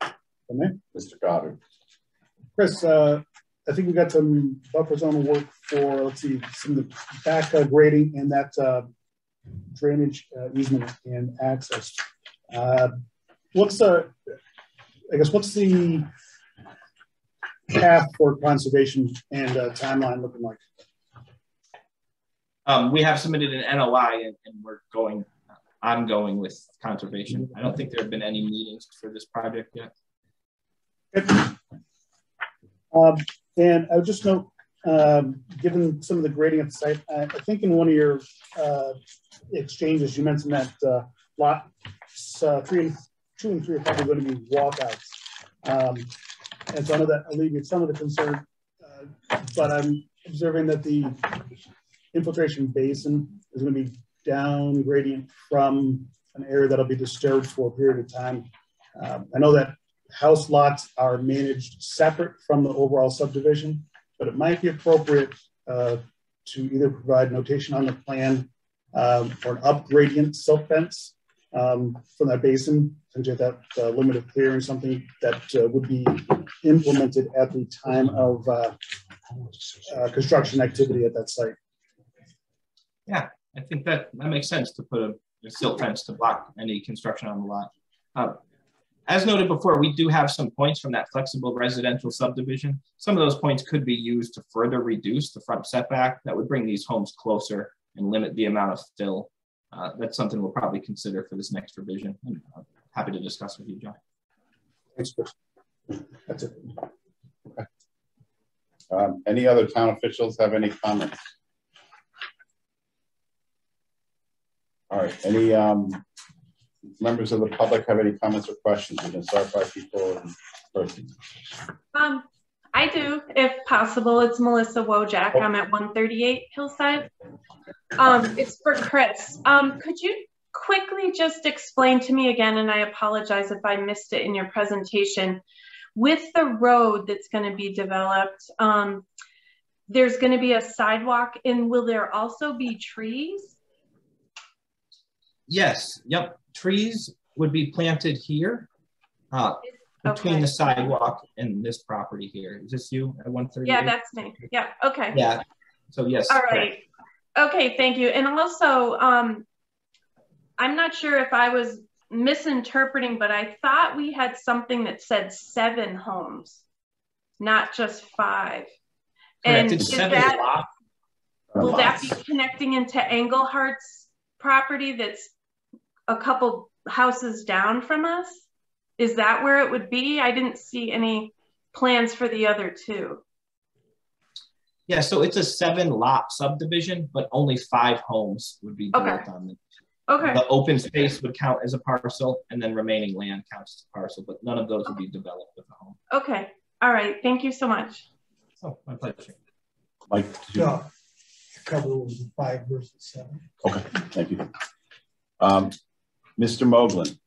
B: For me?
A: Mr. Goddard,
B: Chris, uh, I think we got some buffer zone work for, let's see, some of the back uh, grading and that uh, drainage uh, easement and access. What's the, I guess, what's the path for conservation and uh, timeline looking like?
G: Um, we have submitted an NOI and, and we're going ongoing with conservation. I don't think there have been any meetings for this project yet.
B: Um, and I would just note, um, given some of the grading at the site, I, I think in one of your, uh, exchanges, you mentioned that, uh, lot, uh, three and, two and three are probably going to be walkouts. Um, and so I know that alleviates some of the concern, uh, but I'm observing that the infiltration basin is going to be down gradient from an area that'll be disturbed for a period of time. Um, I know that house lots are managed separate from the overall subdivision, but it might be appropriate uh, to either provide notation on the plan um, for an up gradient silt fence um, from that basin, have that uh, limit of clearing, something that uh, would be implemented at the time of uh, uh, construction activity at that site.
G: Yeah, I think that, that makes sense to put a, a silt fence to block any construction on the lot. Uh, as noted before, we do have some points from that flexible residential subdivision. Some of those points could be used to further reduce the front setback. That would bring these homes closer and limit the amount of fill. Uh, that's something we'll probably consider for this next revision. And I'm happy to discuss with you, John.
B: Thanks, Chris. That's it.
A: um, any other town officials have any comments? All right, any, um, members of the public have any comments or questions? We can start by people in person.
I: Um, I do, if possible. It's Melissa Wojak. I'm at 138 Hillside. Um, it's for Chris. Um, could you quickly just explain to me again, and I apologize if I missed it in your presentation, with the road that's going to be developed, um, there's going to be a sidewalk, and will there also be trees?
G: Yes, yep. Trees would be planted here uh, between
I: Okay.
G: the sidewalk and this property here. Is this you at 138?
I: Yeah, that's me. Yeah, okay.
G: Yeah. So yes.
I: All right. correct. Okay, thank you. And also, um, I'm not sure if I was misinterpreting, but I thought we had something that said seven homes, not just five. And
G: It's
I: is
G: seven
I: that,
G: lots.
I: will that be connecting into Englehart's property that's a couple houses down from us? Is that where it would be? I didn't see any plans for the other two.
G: Yeah, so it's a seven lot subdivision, but only five homes would be
I: Okay.
G: built on it.
I: Okay,
G: The open space would count as a parcel and then remaining land counts as a parcel, but none of those would be developed with a home.
I: okay. All right. Thank you so much.
G: Oh, my pleasure.
A: Mike? did you-
B: No. Cover was five versus seven.
A: Okay, thank you. Um, Mr. Moglen,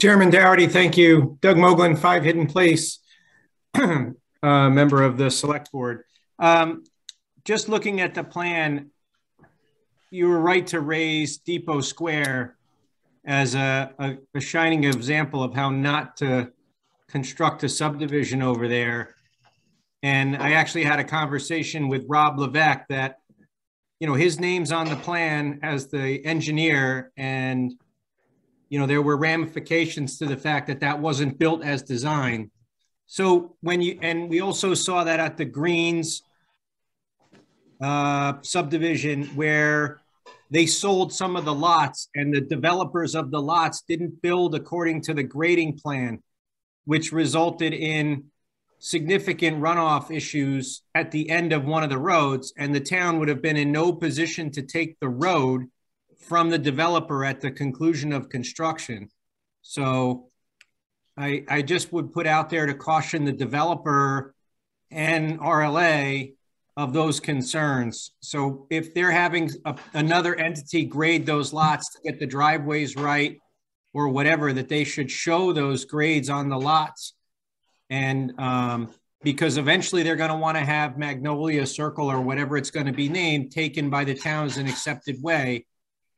J: Chairman Doherty, thank you. Doug Moglen, Five Hidden Place, [CLEARS THROAT] uh, member of the Select Board. Um, Just looking at the plan, you were right to raise Depot Square as a, a- a shining example of how not to construct a subdivision over there. And I actually had a conversation with Rob Levesque that, you know, his name's on the plan as the engineer and you know, there were ramifications to the fact that that wasn't built as designed. So when you, and we also saw that at the Greens uh, subdivision where they sold some of the lots and the developers of the lots didn't build according to the grading plan, which resulted in significant runoff issues at the end of one of the roads. And the town would have been in no position to take the road from the developer at the conclusion of construction. So I, I just would put out there to caution the developer and RLA of those concerns. So if they're having a- another entity grade those lots to get the driveways right or whatever, that they should show those grades on the lots. And um, because eventually they're going to want to have Magnolia Circle or whatever it's going to be named taken by the town as an accepted way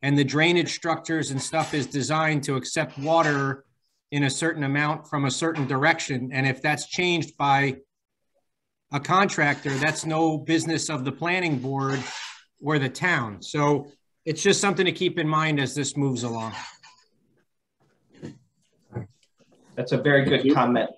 J: and the drainage structures and stuff is designed to accept water in a certain amount from a certain direction. And if that's changed by a contractor, that's no business of the planning board or the town. So it's just something to keep in mind as this moves along.
G: That's a very good comment.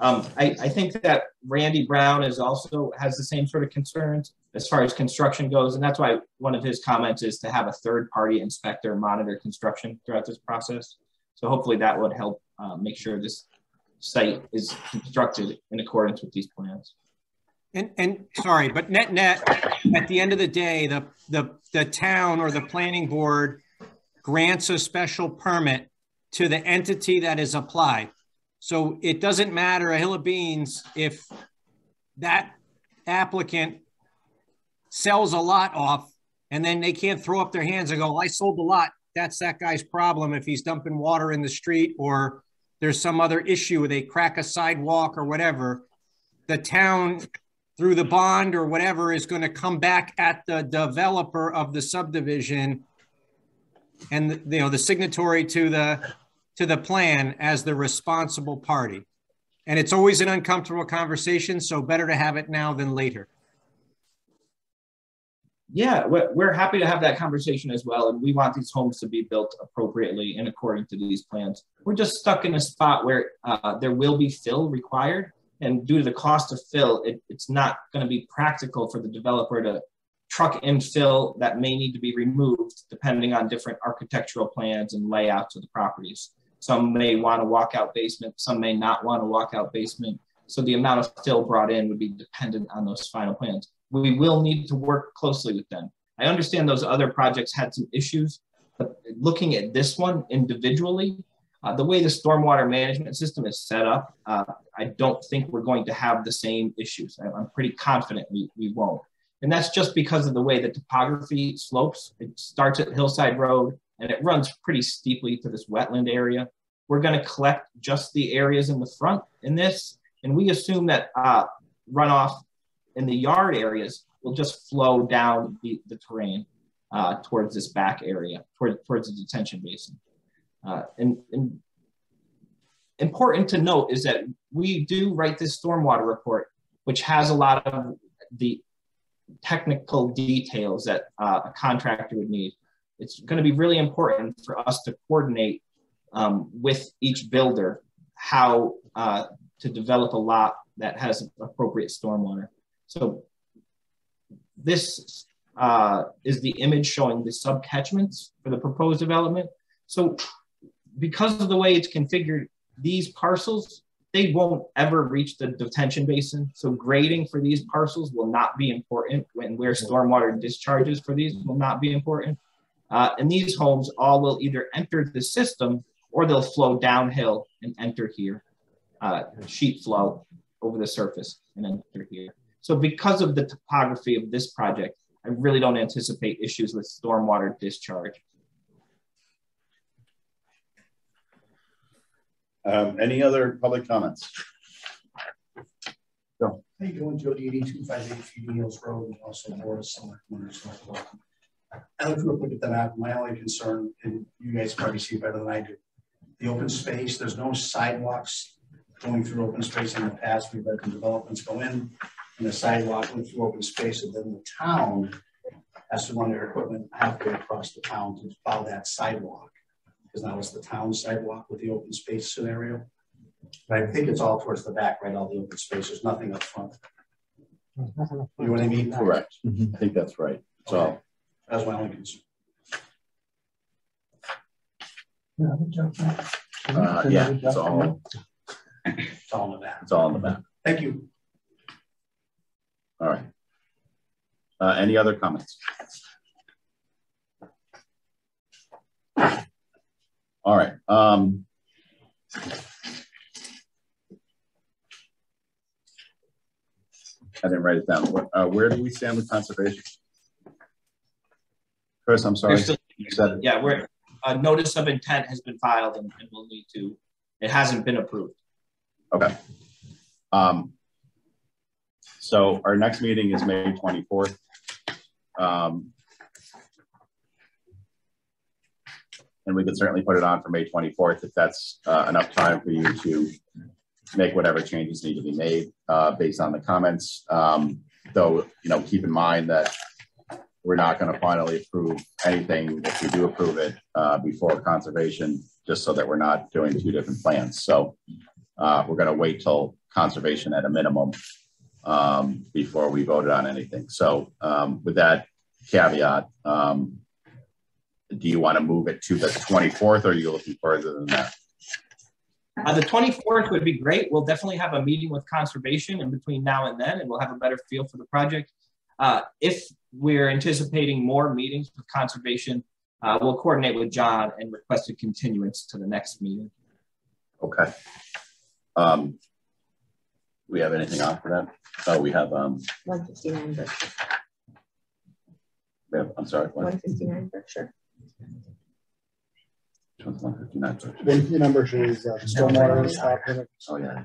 G: Um, I, I think that Randy Brown is also has the same sort of concerns as far as construction goes. And that's why one of his comments is to have a third party inspector monitor construction throughout this process. So hopefully that would help uh, make sure this site is constructed in accordance with these plans.
J: And, and sorry, but net, net, at the end of the day, the, the, the town or the planning board grants a special permit to the entity that is applied. So it doesn't matter a hill of beans if that applicant sells a lot off and then they can't throw up their hands and go, I sold a lot. That's that guy's problem if he's dumping water in the street or there's some other issue, they crack a sidewalk or whatever. The town through the bond or whatever is going to come back at the developer of the subdivision and you know the signatory to the to the plan as the responsible party. And it's always an uncomfortable conversation, so better to have it now than later.
G: Yeah, we're, happy to have that conversation as well. And we want these homes to be built appropriately and according to these plans. We're just stuck in a spot where uh, there will be fill required. And due to the cost of fill, it, it's not going to be practical for the developer to truck in fill that may need to be removed depending on different architectural plans and layouts of the properties. Some may want a walkout basement, some may not want a walkout basement. So the amount of fill brought in would be dependent on those final plans. We will need to work closely with them. I understand those other projects had some issues, but looking at this one individually, uh, the way the stormwater management system is set up, uh, I don't think we're going to have the same issues. I'm pretty confident we, we won't. And that's just because of the way the topography slopes. It starts at Hillside Road and it runs pretty steeply to this wetland area. We're going to collect just the areas in the front in this, and we assume that uh, runoff in the yard areas will just flow down the, the terrain uh, towards this back area, toward, towards the detention basin. Uh, and, and important to note is that we do write this stormwater report, which has a lot of the technical details that uh, a contractor would need. It's going to be really important for us to coordinate um, with each builder how uh, to develop a lot that has appropriate stormwater. So this uh, is the image showing the subcatchments for the proposed development. So because of the way it's configured, these parcels, they won't ever reach the detention basin. So grading for these parcels will not be important when where stormwater discharges for these will not be important. Uh, and these homes all will either enter the system or they'll flow downhill and enter here, uh, sheet flow over the surface and enter here. So because of the topography of this project, I really don't anticipate issues with stormwater discharge.
A: Um, any other public comments?
K: How you doing, Joe D, two five eight Feeding Hills Road, and also Board of Selectmen. I looked real quick at the map, my only concern, and you guys probably see better than I do, the open space, there's no sidewalks going through open space in the past, we've had developments go in, and the sidewalk went through open space, and then the town has to run their equipment halfway across the town to follow that sidewalk. Because now it's the town sidewalk with the open space scenario. But I think it's all towards the back, right, all the open space, there's nothing up front. You know what I mean?
A: Correct. I think that's right. So,
K: That's my only concern.
A: uh, yeah, it's all,
K: It's all in the back.
A: it's all in the back.
K: Thank you.
A: All right. Uh, any other comments? All right, um. I didn't write it down. What, uh, where do we stand with conservation? Chris, I'm sorry.
G: Still-
A: You said it.
G: Yeah, we're, a notice of intent has been filed and, and we'll need to, it hasn't been approved.
A: Okay. Um, so our next meeting is May twenty-fourth. Um, and we could certainly put it on for May twenty-fourth if that's, uh, enough time for you to make whatever changes need to be made, uh, based on the comments. Um, though, you know, keep in mind that we're not gonna finally approve anything if we do approve it, uh, before conservation, just so that we're not doing two different plans. So, uh, we're gonna wait till conservation at a minimum um, before we voted on anything. So um, with that caveat, um, do you want to move it to the 24th or are you looking further than that?
G: Uh, the 24th would be great. We'll definitely have a meeting with conservation in between now and then, and we'll have a better feel for the project. Uh, if we're anticipating more meetings with conservation, uh, we'll coordinate with John and request a continuance to the next meeting.
A: Okay. Um, we have anything on for that? Oh, we have, um,
D: One fifty-nine Berkshire,
A: we have, I'm sorry. what?
D: one fifty-nine Berkshire.
A: Which one's 159?
B: One key number is uh, stormwater and stop limit.
A: Oh, yeah.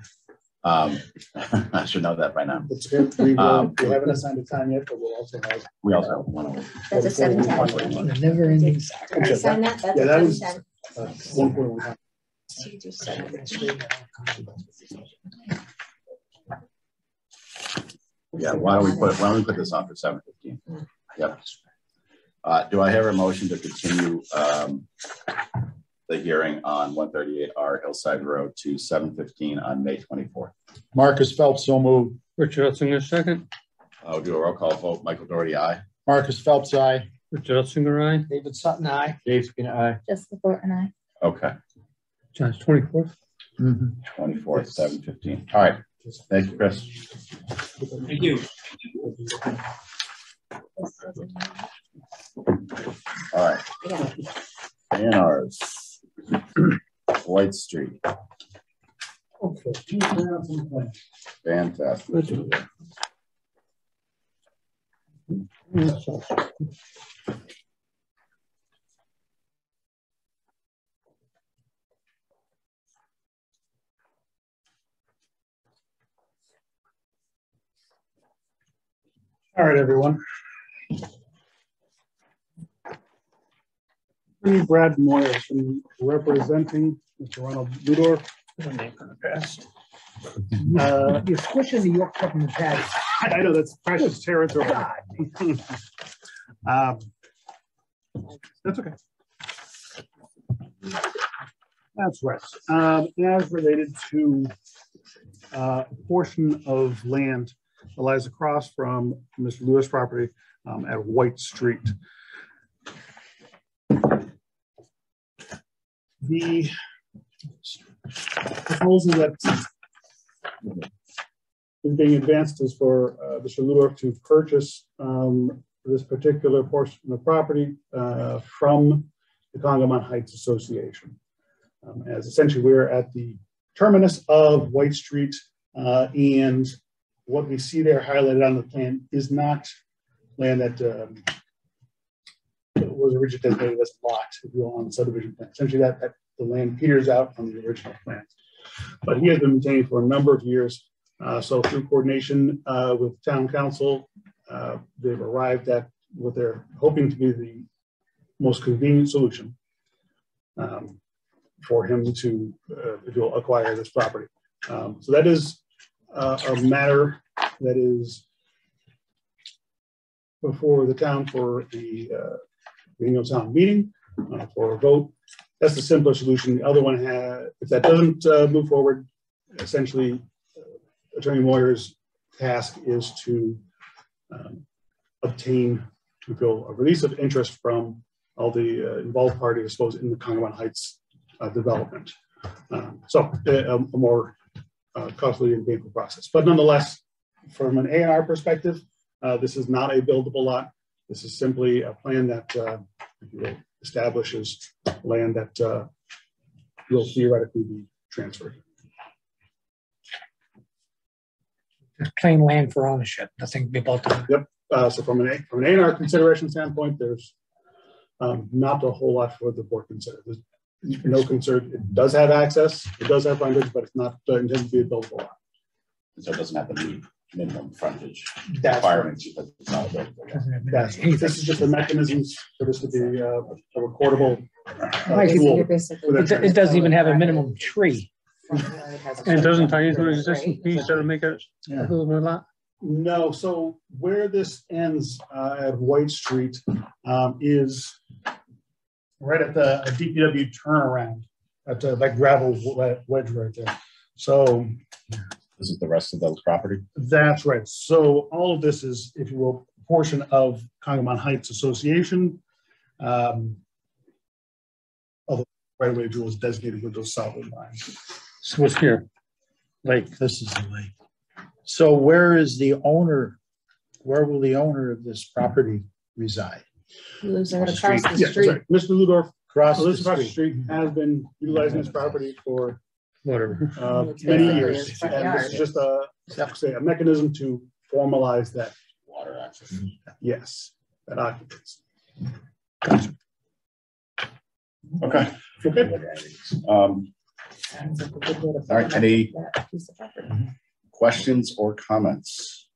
A: Um, [LAUGHS] I should know that by now.
B: It's good. We will,
A: Um,
B: we haven't assigned a time yet, but we'll also have.
A: We also have one. over-
D: That's a seven ten.
C: The never ending saga.
D: I sign that? That's
B: Yeah,
D: a
B: that
D: seven
B: was-
D: ten.
B: uh, One point one time.
D: You just said it.
A: Yeah, why don't we put, why don't we put this on for 7:15? Yep. Uh, do I have a motion to continue, um, the hearing on one thirty-eight R Hillside Road to seven fifteen on May twenty-fourth?
E: Marcus Phelps, so moved.
F: Richard Ottinger, second.
A: I'll do a roll call vote. Michael Doherty, aye.
E: Marcus Phelps, aye.
F: Richard Ottinger, aye.
C: David Sutton, aye.
H: Dave Spina, aye.
D: Just the Thornton aye.
A: Okay,
F: John's 24th.
A: twenty-fourth, seven fifteen. All right. Thank you, Chris.
G: Thank you.
A: All right.
D: Yeah.
A: A&Rs. White Street,
B: Okay. Two plans
A: fantastic.
B: All right, everyone. Brad Moyer has been representing Mr. Ronald Ludor. Uh,
C: You're squishing the York truck in the patio.
B: I know that's precious territory. [LAUGHS] Um, That's okay. That's right. Um, as related to uh, portion of land that lies across from Mr. Lewis property um, at White Street. The proposal that is being advanced is for uh, Mr. Lewis to purchase um, this particular portion of the property uh, from the Congamond Heights Association. Um, As essentially, we're at the terminus of White Street, uh, and what we see there highlighted on the plan is not land that um, was originally designated as a lot, if you will, on the subdivision plan. Essentially, that, that the land peters out on the original plan. But he has been maintaining for a number of years. Uh, so through coordination uh, with town council, uh, they've arrived at what they're hoping to be the most convenient solution um, for him to uh, to acquire this property. Um, so that is uh, a matter that is before the town for the uh, annual town meeting uh, for a vote. That's the simpler solution. The other one had, if that doesn't uh, move forward, essentially uh, Attorney Moyer's task is to um, obtain, to go a release of interest from all the uh, involved parties, I suppose, in the Congamond Heights uh, development. Um, so uh, a, a more uh, costly and painful process, but nonetheless, from an A and R perspective, uh, this is not a buildable lot. This is simply a plan that uh, if you will, establishes land that uh, will theoretically be transferred.
C: Just plain land for ownership, nothing about the,
B: Yep. Uh, so from an A, from an A and R consideration standpoint, there's um, not a whole lot for the board to consider. There's no concern. It does have access. It does have frontage, but it's not uh, intended to be a buildable lot.
A: So it doesn't have to meet minimum frontage
B: That's
A: requirements because it's not a buildable lot.
B: That's, this is just the mechanisms for this to be uh, a recordable. uh,
C: Like,
B: tool
D: You're
B: for
D: basically-
B: that
C: it it doesn't even have a minimum tree.
F: And it doesn't tie into an existing piece that'll make it a
B: Yeah.
F: little bit lot?
B: No, so where this ends uh, at White Street um, is right at the DPW turnaround, at the, that gravel we- wedge right there. So
A: This is the rest of those property.
B: that's right. So all of this is, if you will, a portion of Congamond Heights Association. Um, Although right away Jewel is designated with those solid lines.
F: So what's here? Lake.
E: This is the lake. So where is the owner, where will the owner of this property reside?
D: Lives right
A: Across the
D: across
B: Yeah,
D: street.
B: sorry. Mr. Ludorf,
E: Across the
B: lives across the
E: street.
B: street, has been utilizing this property for
F: Whatever.
B: uh, [LAUGHS]
D: It's
B: many
D: basically
B: years.
D: front
B: And this is just a, like say, a mechanism to formalize that,
A: Water access.
B: yes, that occupancy.
A: Okay.
B: Okay.
A: Um,
D: Sounds like a good way to
A: All right, any-
D: that piece of property.
A: questions or comments?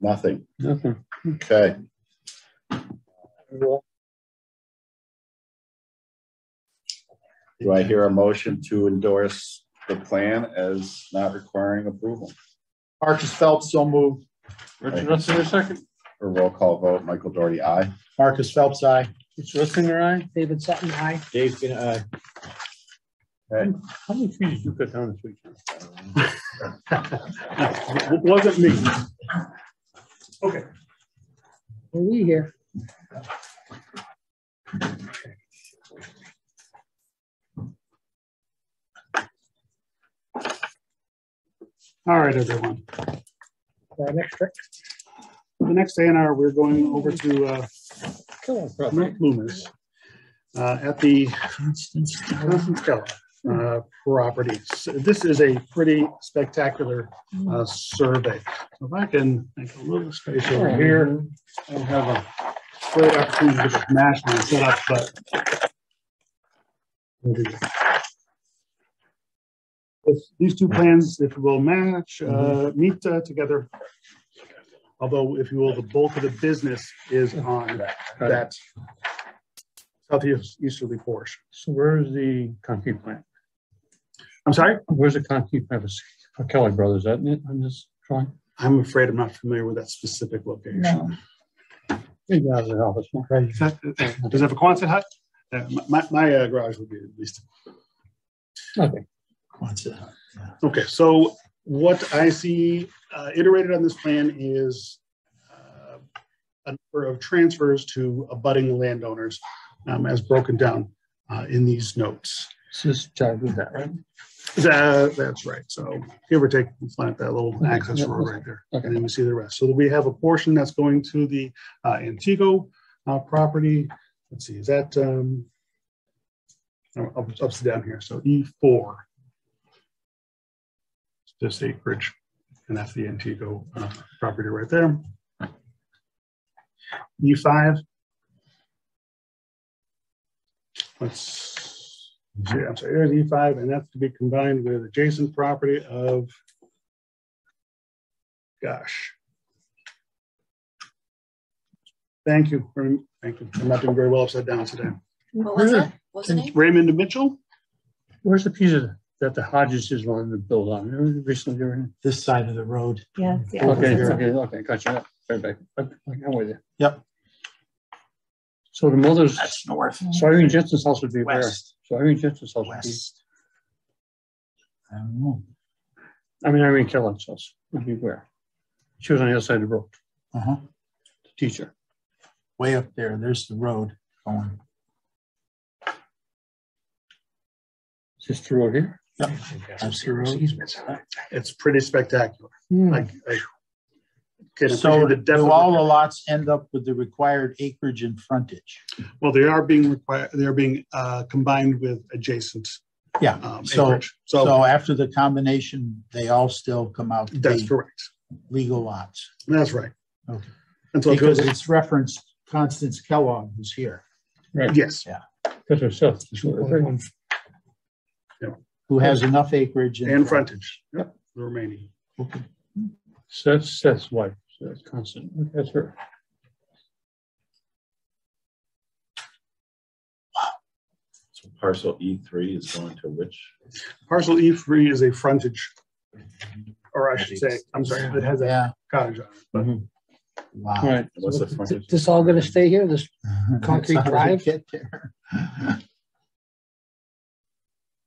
A: Nothing.
F: Nothing.
A: Okay. Do I hear a motion to endorse the plan as not requiring approval?
E: Marcus Phelps, so moved.
F: Richard Russinger, second.
A: For roll call vote, Michael Doherty, aye.
E: Marcus Phelps, aye.
F: Richard Russinger, aye.
C: David Sutton, aye.
H: Dave Spina, uh,
F: How many trees did you cut down this weekend?
B: It Wasn't me. Okay,
C: Are we here?
B: All right, everyone.
C: Our next trick.
B: For the next A and R, we're going over to uh,
F: Come on, bro.
B: North Loomis uh, at the Constance Keller uh, property. So This is a pretty spectacular uh, survey. So If I can make a little space over here, I don't have a great opportunity to match my setup, but there we go. This- These two plans, if you will, match, uh, meet uh, together. Although, if you will, the bulk of the business is on that southeast easterly portion.
F: So where's the concrete plant?
B: I'm sorry?
F: Where's the concrete plant for Kelly Brothers? Is that it on this drawing?
B: I'm afraid I'm not familiar with that specific location.
D: No.
F: Maybe out of the office.
B: Right. Does it have a Quonset hut? Uh, My, my uh, garage would be at least.
F: Okay.
E: What's it?
B: Okay, so what I see uh, iterated on this plan is uh, a number of transfers to abutting landowners um, as broken down uh, in these notes.
F: This jive with that, right?
B: That, that's right. So give or take, plant that little access road right there.
F: Okay.
B: And then we see the rest. So we have a portion that's going to the uh, Antigo uh, property. Let's see, is that um, no, up, upside down here? So E4. This acreage, and that's the Antigo uh, property right there. E5. Let's see, I'm sorry, there's E5, and that's to be combined with adjacent property of, gosh. Thank you, very- thank you. I'm not doing very well upside down today.
F: What was it?
L: What's the name?
B: Raymond Mitchell?
F: Where's the piece of, that the Hodges is wanting to build on? Remember Recently, they were in.
E: This side of the road.
D: Yeah.
F: Okay, okay, okay, gotcha. Right back. Okay, I'm with you.
E: Yep.
F: So the mother's,
E: That's north.
F: so Irene Jensen's house would be where?
E: West.
F: So Irene Jensen's house would be,
E: West. I don't know.
F: I mean, Irene Kellen's house would be where? She was on the other side of the road,
E: Uh-huh.
F: the teacher.
E: Way up there, there's the road going.
F: Is this the road here?
E: Yep. That's the road.
B: It's pretty spectacular.
F: Hmm.
B: Like, I can
E: So
B: the
E: do all the lots end up with the required acreage and frontage?
B: Well, they are being required, they are being uh, combined with adjacent
E: Yeah,
B: um,
E: so.
B: So
E: so after the combination, they all still come out to
B: that's
E: be
B: correct.
E: legal lots?
B: That's right.
E: Okay.
B: And so
E: Because
B: goes,
E: it's referenced Constance Kellogg who's here,
B: yes, Yeah.
F: That's herself.
E: Who has enough acreage.
B: and frontage. Yep, the remaining.
F: So that's Seth's wife, so that's constant, that's her.
A: So parcel E three is going to which?
B: Parcel E three is a frontage. Or I should say, I'm sorry, it has a
E: Yeah,
B: cottage on it, but mm-hmm.
E: wow.
F: All right,
A: What's the
C: Is
A: frontage?
C: this all gonna stay here, this [LAUGHS] Concrete
E: That's how they
C: drive?
E: Get there.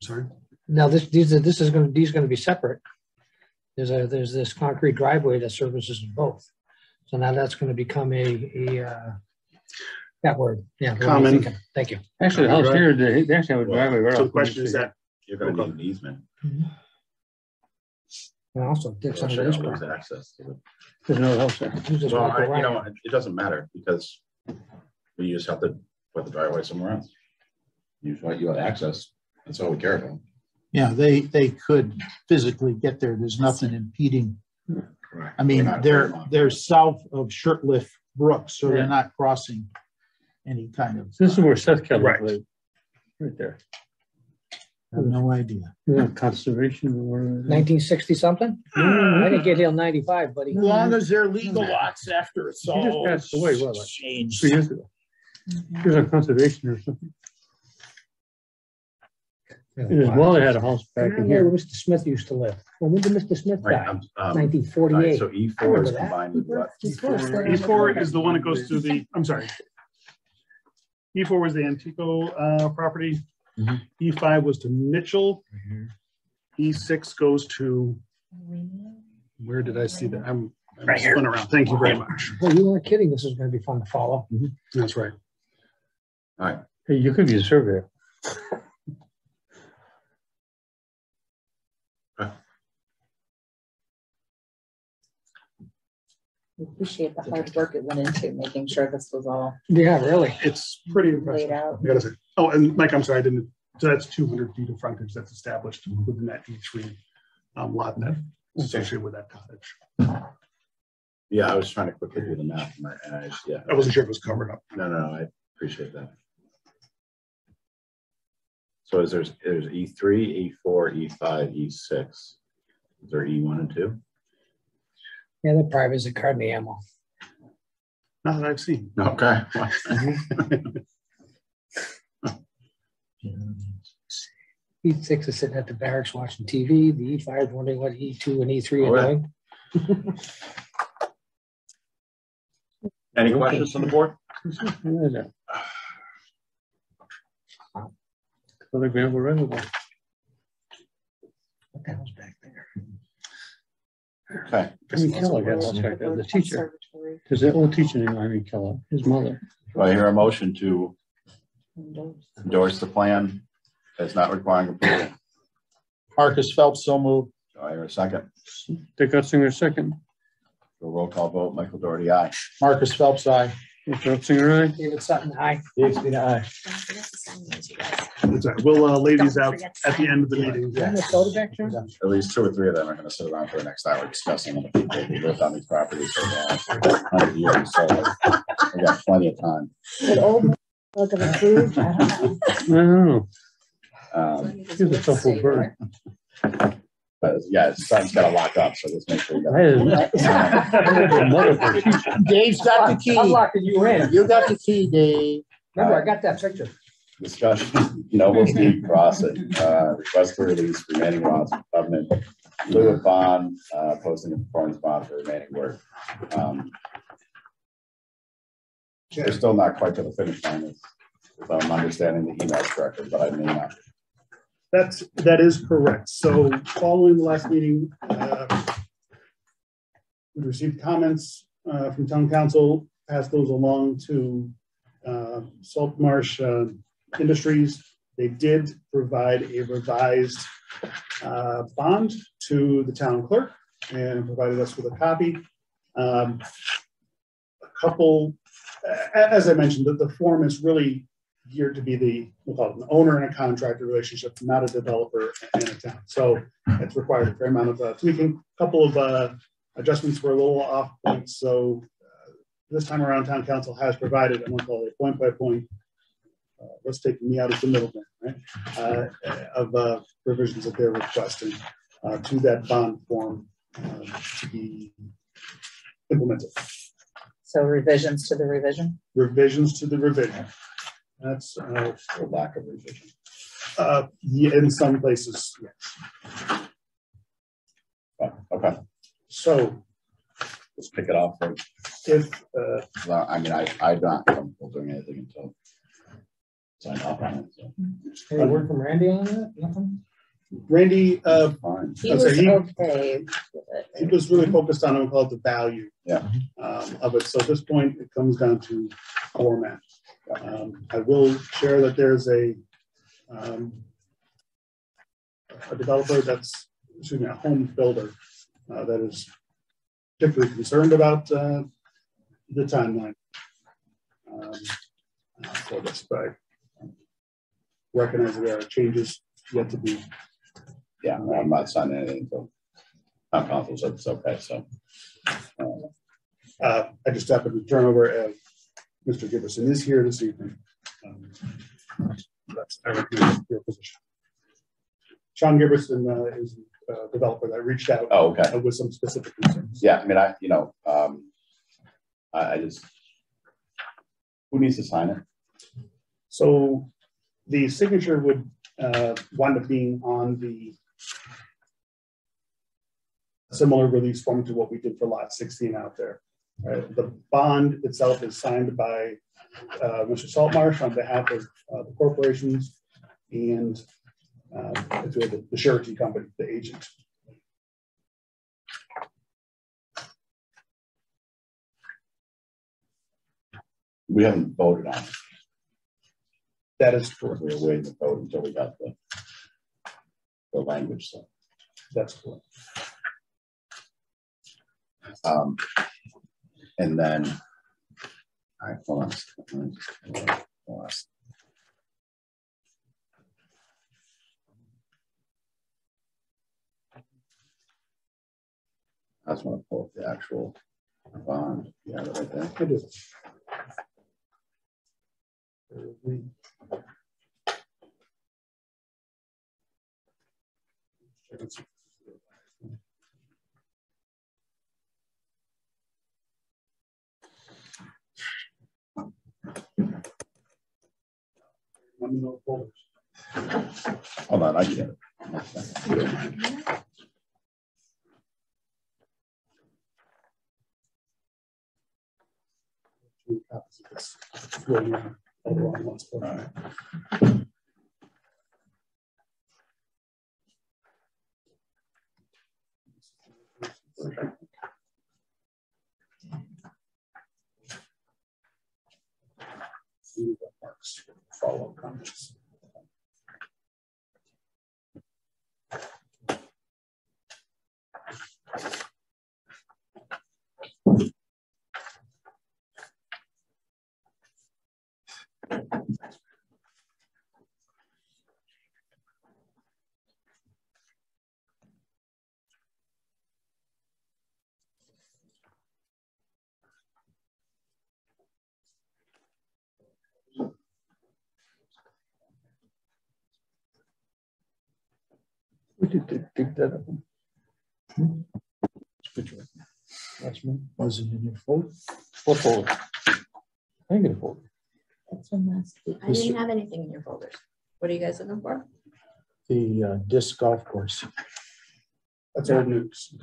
B: sorry.
C: Now, this, these are, this is gonna, these are gonna be separate. There's a, there's this concrete driveway that services both. So now that's gonna become a, a, uh, that word, yeah. what am I
B: Common.
C: thinking? Thank you.
F: actually, the house here, they they actually have a driveway right
B: So the question is that,
A: You're gonna need an easement.
C: And also, Dick's under
A: Sure,
C: this
A: lose
C: part.
A: access to it.
F: There's no house there.
A: Well, I- you know, it it doesn't matter because we just have to put the driveway somewhere else. You want, you have access. That's all we care about.
E: Yeah, they, they could physically get there. There's nothing impeding.
A: Correct.
E: I mean,
A: We're not
E: they're,
A: very long.
E: they're south of Shirtlift Brook, so they're
F: Right.
E: not crossing any kind of.
F: This is where uh, Seth Keller
B: Right.
F: lived. Right there.
E: I have no idea.
F: Yeah, Conservation or.
C: Nineteen sixty something? Mm-hmm. I didn't get here in ninety-five, buddy.
E: As long as they're legal mm-hmm. lots after it's
F: He just
E: all
F: passed away, what, like
E: changed.
F: Three years ago. He was on conservation or something. His mother had a house back in
C: Where
F: here.
C: Where Mr. Smith used to live. Well, when did Mr. Smith
A: Right,
C: die?
A: um, um,
C: Nineteen
A: all right,
C: forty-eight.
A: So E four is
C: remember that.
A: combined with what?
B: E four is the one that goes to the, I'm sorry. E four was the Antico uh, property.
A: Mhm.
B: E five was to Mitchell. E six goes to, where did I see that? I'm, I'm
E: Right here.
B: spun around. Thank you very much.
C: Well, you weren't kidding. This is gonna be fun to follow.
B: That's right.
A: All right,
F: Hey, you could be a surveyor. [LAUGHS]
D: Appreciate the hard work it went into making sure this was all
C: Yeah, really.
B: It's pretty
D: laid
B: impressive.
D: out.
B: I gotta say. Oh, and Mike, I'm sorry, I didn't, so that's two hundred feet of frontage that's established within that E three um, lot that is associated with that cottage.
A: yeah, I was trying to quickly do the math and I, and I, just- yeah.
B: I wasn't sure if it was covered up.
A: No, no, no, I appreciate that. So is there's, there's E three, E four, E five, E six. Is there E one and two?
C: Yeah, the probably is a carne ammo.
B: Not that I've seen.
A: Okay. Mm-hmm. [LAUGHS]
C: E six is sitting at the barracks watching TV. The E five is wondering what E two and E three
A: Oh,
C: are
A: yeah.
C: doing. [LAUGHS]
A: Any questions on the board?
F: Other gravel reservoir.
C: What the hell's back there?
A: Okay,
F: Amy Kellogg had one back the teacher. Because the old teacher named Irene Kellogg, his mother.
A: do I hear a motion to endorse the plan as not requiring approval?
E: Marcus Phelps, so moved.
A: Do I hear a second?
F: Dick Utzinger second.
A: A roll call vote, Michael Doherty, aye.
E: Marcus Phelps, aye.
F: Dick Utzinger, aye.
C: David Sutton, aye.
H: Dave Spina, aye.
B: That's right. We'll uh, lay these out at the end of the meeting.
C: Isn't back there?
A: At least two or three of them are gonna sit around for the next hour discussing the people who lived on these properties for the last hundred years, so we got plenty of time.
D: Did old man look at the food? [LAUGHS] I don't know.
F: I don't know.
A: Um,
F: He's a tough old bird.
A: But yeah, his son's gotta lock up, so let's make sure we got.
F: I had- I had [LAUGHS] a mother for a teacher.
E: Dave's got the key.
C: I'm
E: key.
C: locking you in.
E: You got the key, Dave.
C: Remember, I got that picture.
A: Discussion, Noble Steed Crossing, uh, request for release remaining lots of covenant, lieu of bond, uh, posting a performance bond for remaining work. Um, They're still not quite to the finish line, if if I'm understanding the emails correctly, but I may not.
B: That's, that is correct. So following the last meeting, uh, we received comments uh, from town council, passed those along to uh, Salt Marsh uh, Industries. They did provide a revised uh, bond to the town clerk and provided us with a copy. Um, A couple, as I mentioned, the, the form is really geared to be the, we'll call it an owner and a contractor relationship, not a developer and a town. So it's required a fair amount of uh, tweaking. Couple of uh, adjustments were a little off point, so uh, this time around, town council has provided, I'm gonna call it a point by point. uh, Let's take me out as the middleman, right? uh, Of uh, revisions that they're requesting uh, to that bond form to be implemented.
D: So revisions to the revision?
B: Revisions to the revision. That's uh,
A: For lack of revision.
B: Uh, yeah, in some places, yes.
A: But, Okay,
B: So
A: let's pick it off. for-
B: if, uh,
A: well, I mean, I, I'm not comfortable doing anything until sign off on it, so.
C: Any word from Randy on that? Nothing?
B: Randy, uh,
D: He was
B: he-
D: okay
B: he was really focused on, I'll call the value.
A: Yeah.
B: um, Of it. So at this point, it comes down to format. Um, I will share that there's a, um, a developer that's, excuse me, a home builder, uh, that is particularly concerned about, uh, the timeline. Um, uh, For this, but I recognize that there are changes yet to be
A: Yeah, I'm not signing anything until town council said it's okay, so. uh,
B: Uh, I just happened to turn over, uh, Mr. Gibbison is here this evening. Um, That's, I recommend your position. Sean Gibbison, uh, is a developer that reached out
A: Oh, okay.
B: uh, with some specific concerns.
A: Yeah, I mean, I, you know, um, I, I just. Who needs to sign it?
B: So the signature would, uh, wind up being on the similar release form to what we did for lot sixteen out there. Uh, the bond itself is signed by, uh, Mr. Saltmarsh on behalf of, uh, the corporations and, uh, with the surety company, the agent.
A: We haven't voted on it.
B: That is correct.
A: We were waiting to vote until we got the. The language, so,
B: That's correct.
A: um. And then. I just- hold on. I just want to pull up the actual bond, yeah, right there.
B: I do. Let me know folders.
A: Hold on, I it.
B: Two wrong uh, remarks, follow-up comments.
F: We did dig dig that up. Last month.
E: Was it in your folder?
F: What folder? I didn't get a folder.
D: That's from last week.
L: I didn't have anything in your folders. What are you guys looking for?
E: The uh, disc golf course.
B: That's old news.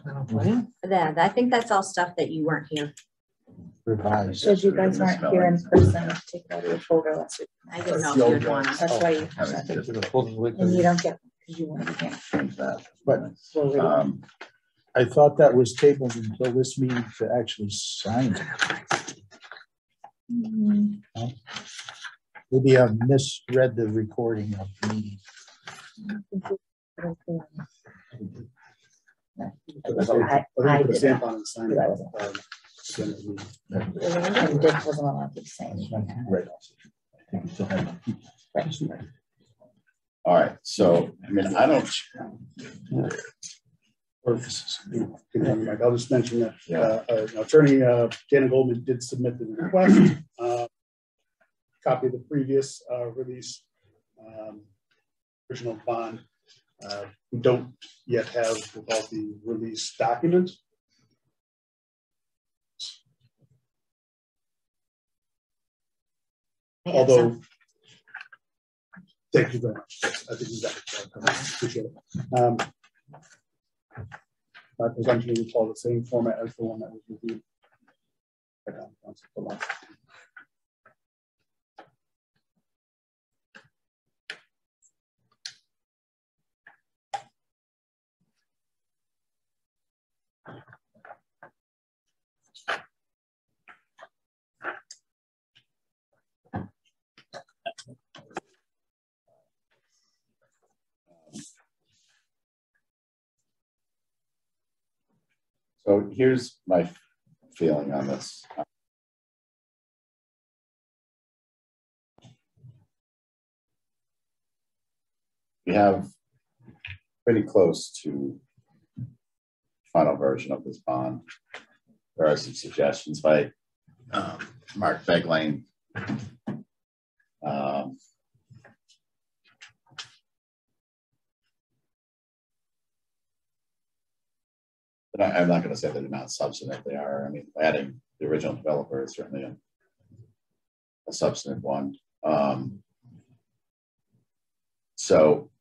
L: That, I think that's all stuff that you weren't here.
E: Revised.
D: Because you guys weren't here in person, take it out of your folder last week.
L: I didn't know if you'd want.
D: That's why you,
F: I think the folder's like-
D: and you don't get, because you want, you can't change that.
E: But
D: So we don't-
A: Um,
E: I thought that was tabled until this meeting to actually sign it.
D: Hmm,
E: Maybe I misread the recording of the meeting.
D: I-
B: I put a stamp on it and sign it.
D: I wasn't.
B: to me.
D: And Dick wasn't allowed to say.
A: Right. All right, so, I mean, I don't,
B: Or this is- you know, Mike, I'll just mention that, uh, uh, attorney, uh, Dana Goldman did submit the request. uh, Copy of the previous, uh, release, um, original bond. Uh, we don't yet have without the release document. Although,
L: some.
B: Thank you very much. I think. I Appreciate it. Um, My presumption will follow the same format as the one that was reviewed.
A: So here's my feeling on this. We have pretty close to final version of this bond. There are some suggestions by um, Mark Beglane. Um, I, am not gonna say that they're not substantive, they are, I mean, adding the original developer is certainly a. A substantive one, um. So.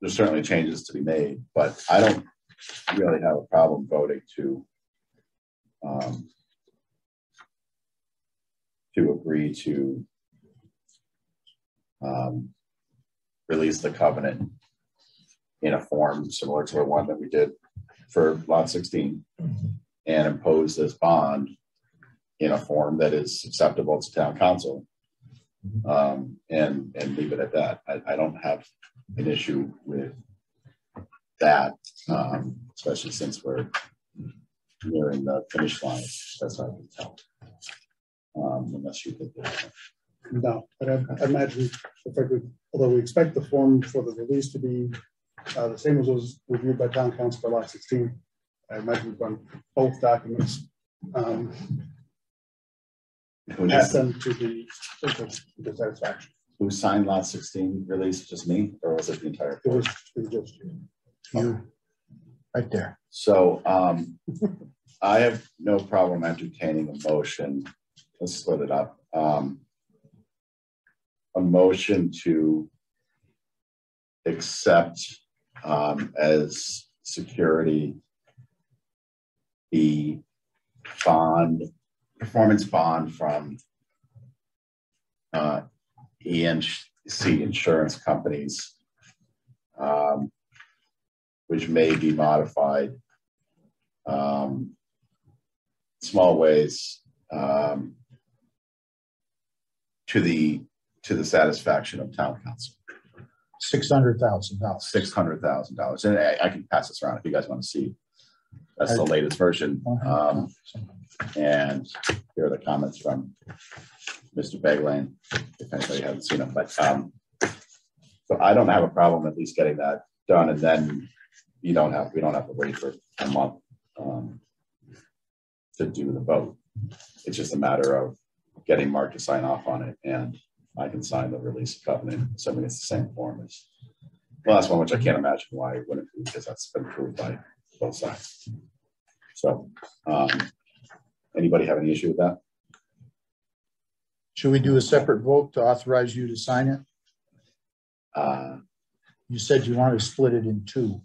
A: There's certainly changes to be made, but I don't really have a problem voting to. Um. To agree to. Um. Release the covenant in a form similar to the one that we did for lot sixteen. And impose this bond in a form that is acceptable to town council. Um, and, and leave it at that. I, I don't have an issue with that, um, especially since we're nearing the finish line, that's how I can tell. Um, unless you think that.
B: No, but I I imagine, if I could, although we expect the form for the release to be uh, the same as was reviewed by town council for lot sixteen. I imagine we've run both documents. um,
A: Who
B: Ask
A: just-
B: them to the, to the satisfaction.
A: Who signed lot sixteen release, just me, or was it the entire?
B: It was, it was just.
E: You, right there.
A: So, um, I have no problem entertaining a motion, let's split it up, um. A motion to accept, um, as security. The bond, performance bond from. Uh, EMC Insurance Companies. Um, which may be modified. Um, small ways um, to the, to the satisfaction of town council,
E: Six hundred thousand dollars.
A: six hundred thousand dollars. And I, I can pass this around if you guys want to see. That's the latest version. Um, and here are the comments from Mr. Bagland, if anybody hasn't seen them, but, um, so I don't have a problem at least getting that done and then you don't have, we don't have to wait for a month, um, to do the vote. It's just a matter of getting Mark to sign off on it and I can sign the release of covenant, assuming it's the same form as the last one, which I can't imagine why it wouldn't be, because that's been approved by both sides. So, um, anybody have any issue with that?
E: Should we do a separate vote to authorize you to sign it?
A: Uh,
E: You said you wanted to split it in two.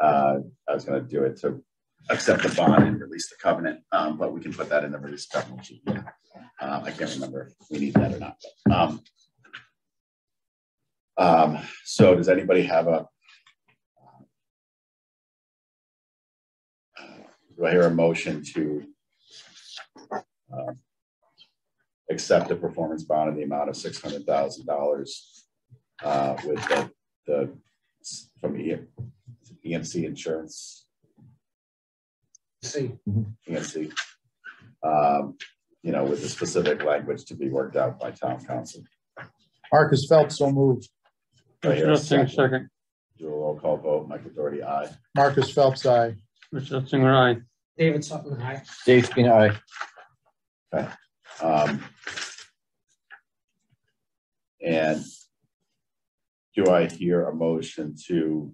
A: uh, I was gonna do it to accept the bond and release the covenant, um, but we can put that in the release covenant sheet. yeah. Uh, I can't remember if we need that or not. but, Um, um, so does anybody have a do I hear a motion to um, accept a performance bond in the amount of six hundred thousand dollars uh, with the, the, from EMC Insurance,
C: See,
A: EMC. Um, you know, with the specific language to be worked out by town council.
E: Marcus Phelps, so moved.
A: Do I hear a
F: Richard Utzinger,
A: second?
F: second.
A: Do a roll call vote, Michael Doherty, aye.
E: Marcus Phelps, aye.
F: Richard Utzinger, aye.
C: David Sutton, aye.
H: Dave Spina, aye.
A: Um, And do I hear a motion to,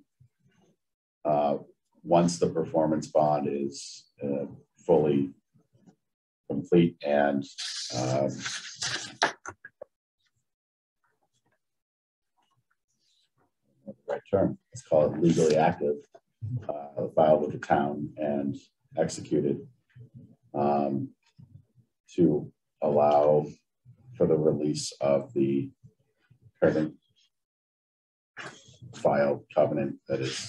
A: uh, once the performance bond is uh, fully complete and um, right term, let's call it legally active, uh, filed with the town and executed um, to allow for the release of the current file covenant that is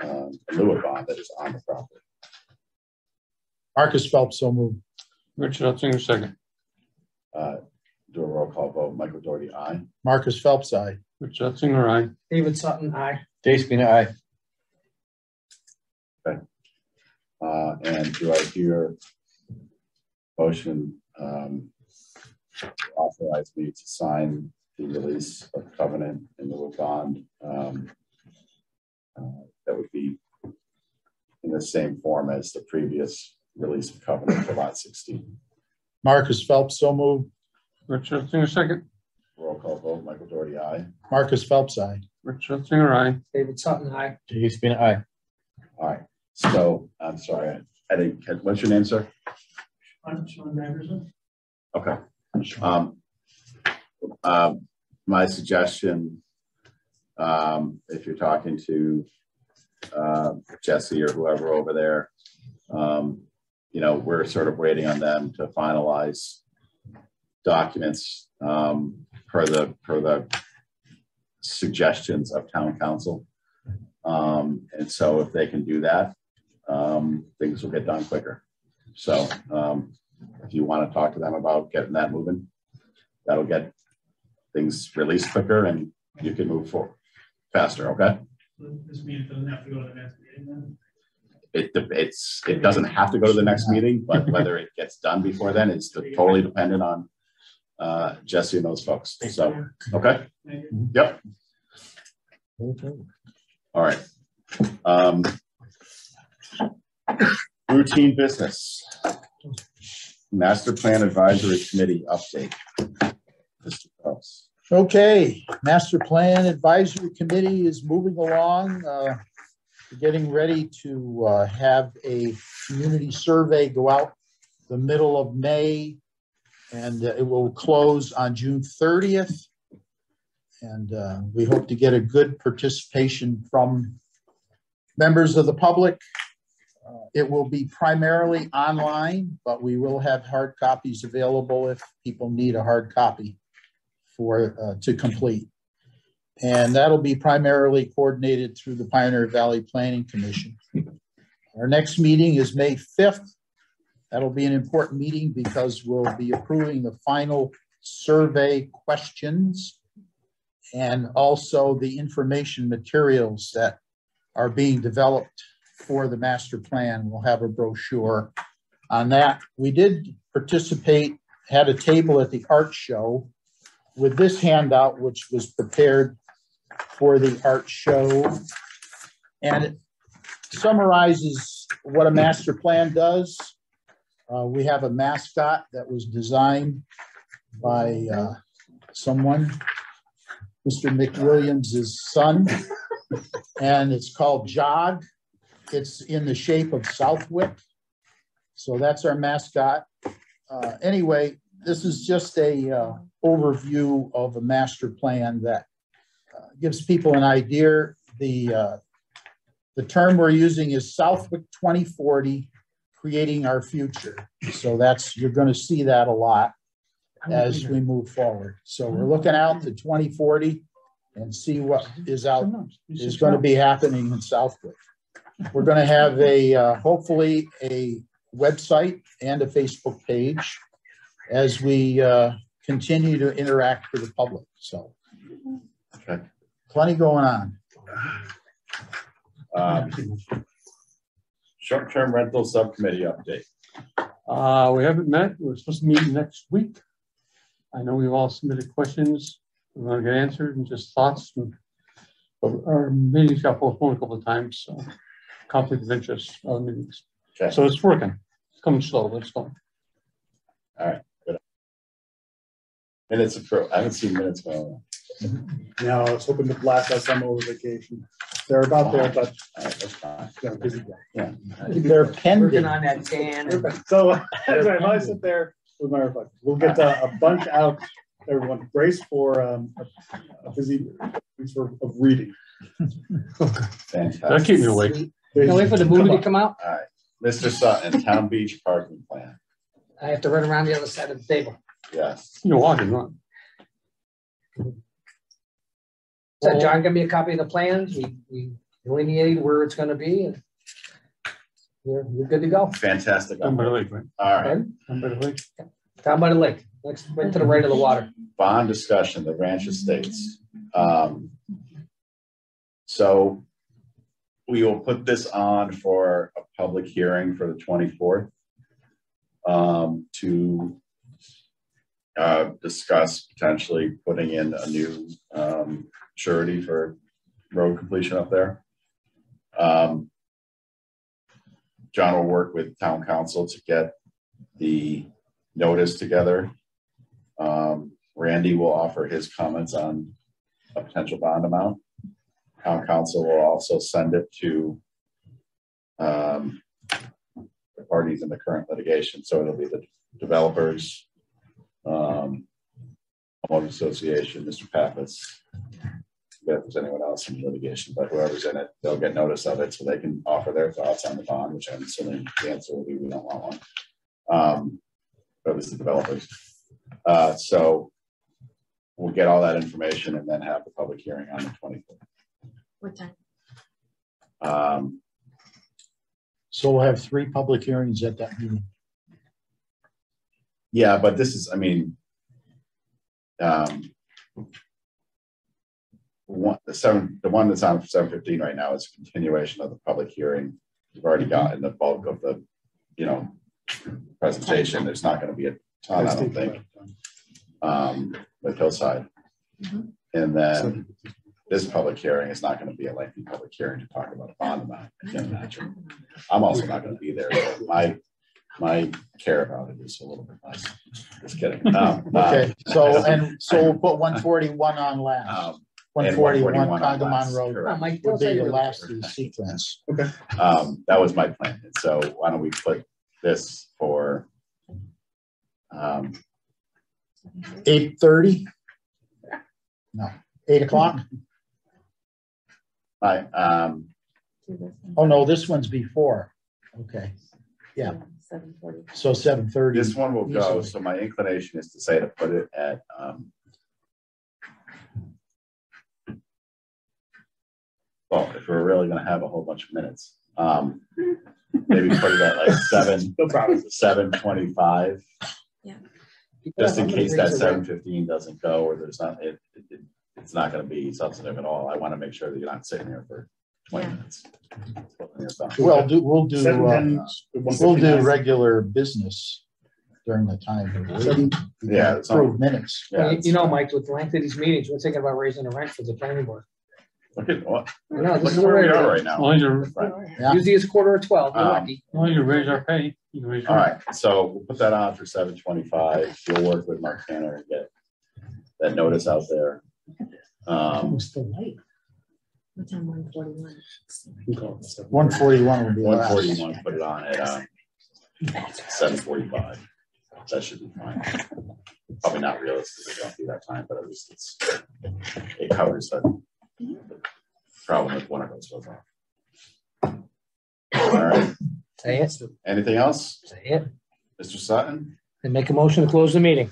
A: um, lieu of bond that is on the property.
E: Marcus Phelps, so moved.
F: Richard Utzinger, second.
A: Uh, Do a roll call vote. Michael Doherty, aye.
E: Marcus Phelps, aye.
F: Richard Utzinger, aye.
C: David Sutton, aye.
H: Dave Spina, aye.
A: Uh, And do I hear motion um, authorize me to sign the release of covenant in the bond? um, uh, That would be in the same form as the previous release of covenant for lot 16.
E: Marcus Phelps, so moved.
F: Richard Utzinger, second.
A: Roll call vote, Michael Doherty, aye.
E: Marcus Phelps, aye.
F: Richard Utzinger, aye.
C: David Sutton, aye.
H: Dave Spina, aye.
A: All right, so I'm sorry, I didn't, catch- what's your name, sir?
K: I'm Sean Anderson.
A: Okay. Um, um, my suggestion, um, if you're talking to, uh, Jesse or whoever over there, um, you know, we're sort of waiting on them to finalize documents, um, per the, per the suggestions of town council. Um, and so if they can do that, um, things will get done quicker. So, um, if you want to talk to them about getting that moving, that'll get things released quicker and you can move forward faster, okay?
K: This meeting doesn't have to go to the next meeting then?
A: It, it's, it doesn't have to go to the next meeting, but [LAUGHS] whether it gets done before then is totally dependent on uh, Jesse and those folks. So, okay?
K: Thank you.
A: Yep. All right. Um, routine business. Master Plan Advisory Committee update. Mr. Phelps.
E: Okay, Master Plan Advisory Committee is moving along, uh, getting ready to, uh, have a community survey go out the middle of May. And uh, it will close on June thirtieth. And, uh, we hope to get a good participation from members of the public. Uh, It will be primarily online, but we will have hard copies available if people need a hard copy for, uh, to complete. And that'll be primarily coordinated through the Pioneer Valley Planning Commission. Our next meeting is May fifth That'll be an important meeting because we'll be approving the final survey questions and also the information materials that are being developed for the master plan. We'll have a brochure on that. We did participate, had a table at the art show with this handout, which was prepared for the art show. And it summarizes what a master plan does. Uh, we have a mascot that was designed by uh, someone, Mr. McWilliams' son, and it's called Jog. It's in the shape of Southwick. So that's our mascot. Uh, anyway, this is just a uh, overview of a master plan that uh, gives people an idea. The uh, the term we're using is Southwick 2040, creating our future. So that's you're going to see that a lot as we move forward. So we're looking out to 2040 and see what is out is going to be happening in Southwick. We're going to have a uh, hopefully a website and a Facebook page as we uh, continue to interact with the public. So
A: Okay.
E: plenty going on.
A: Um, Short-term rental subcommittee update.
F: Uh, we haven't met. We're supposed to meet next week. I know we've all submitted questions. We're gonna get answered and just thoughts. and- But our meetings got postponed a couple of times, so conflict of interest, other meetings.
A: Okay.
F: So it's working. It's coming slow, but it's going.
A: Minutes approved. I haven't seen minutes going on.
B: Now, I was hoping to blast out some over vacation. They're about there, but
A: All right, that's fine.
B: you know, busy.
A: Yeah.
E: They're pending.
C: Working on that tan.
B: So [LAUGHS] as I sit there with my reflection, we'll get uh, a bunch out, everyone brace for um, a- a busy week for- of reading.
F: That'll
A: Fantastic.
F: keep me awake.
C: Can't wait for the movie to come out.
A: All right. Mr. Sutton, Town Beach parking plan.
C: I have to run around the other side of the table.
A: Yes.
F: You're walking, right?
C: So John, give me a copy of the plans. We, we delineated where it's gonna be and you're, you're good to go.
A: Fantastic.
F: Down by the lake, right?
A: All right.
F: Down by the lake.
C: Down by the lake, next, right to the right of the water.
A: Bond discussion, the ranch estates. Um, So we will put this on for a public hearing for the twenty-fourth um, to uh, discuss potentially putting in a new um, surety for road completion up there. Um, John will work with town council to get the notice together. Um, Randy will offer his comments on a potential bond amount. Town council will also send it to um, the parties in the current litigation, so it'll be the developers, um, homeowners association, Mr. Pappas. If there's anyone else in litigation, but whoever's in it, they'll get notice of it, so they can offer their thoughts on the bond, which I'm assuming the answer will be, we don't want one. Um, but at least the developers. Uh, so we'll get all that information and then have the public hearing on the twenty-fourth.
L: What time?
A: Um,
E: So we'll have three public hearings at that meeting.
A: Yeah, but this is, I mean, um, one, the seven, the one that's on seven fifteen right now is a continuation of the public hearing. We've already gotten the bulk of the, you know, presentation. There's not gonna be a ton, I don't think. um, with Hillside.
L: Mhm.
A: And then this public hearing is not gonna be a lengthy public hearing to talk about a bond amount, I can imagine. I'm also not gonna be there, my, my care about it is a little bit less, just kidding. Um, uh,
E: Okay, so, and so we'll put one forty-one on last.
A: um,
E: One
A: and
E: forty-one
A: 141 on
E: Congamond
A: last,
E: Road
A: correct.
C: Oh, Mike,
E: would
C: don't say
E: be the
C: you're-
E: last of the sequence.
A: Um, that was my plan, and so why don't we put this for um,
E: Eight thirty? No, eight o'clock?
A: I, um,
E: Oh, no, this one's before. Okay, Yeah.
D: Seven forty.
E: so seven thirty.
A: this one will go, so my inclination is to say to put it at, um, well, if we're really gonna have a whole bunch of minutes, um, maybe put it at like [LAUGHS] seven,
B: No problem.
A: seven twenty-five, just in
C: Yeah, I'm
A: case that seven fifteen doesn't go, or there's not, it, it, it- it's not gonna be substantive at all. I wanna make sure that you're not sitting here for twenty
L: Yeah.
A: minutes. When you're done.
E: Well, do, we'll do,
B: Seven,
E: uh,
B: ten,
E: we'll do
B: 159.
E: regular business during the time. we're.
A: Yeah, it's not-
E: Approve minutes.
A: Yeah,
C: Well, You you know, Mike, with the length of these meetings, we're thinking about raising the rent for the planning board.
A: Look at, what,
C: No,
A: look
C: this
A: at
C: is
A: where we are
C: already,
A: right
F: As
A: now.
F: long as you,
A: Right.
E: Yeah.
C: usually it's quarter of twelve, you're
A: Um,
C: lucky.
F: as long as you raise our pay. you can raise your-
A: All right, so we'll put that on for seven twenty-five. We'll work with Mark Tanner and get that notice out there. Um,
C: still late.
L: What's on one forty-one?
E: One forty-one will be
A: one
E: last.
A: forty-one, put it on at, um, seven forty-five. That should be fine. Probably not realistic, it won't be that time, but at least it's, it covers that problem if one of those goes off. All right,
C: Say it,
A: anything else?
C: say it,
A: Mr. Sutton,
C: and make a motion to close the meeting.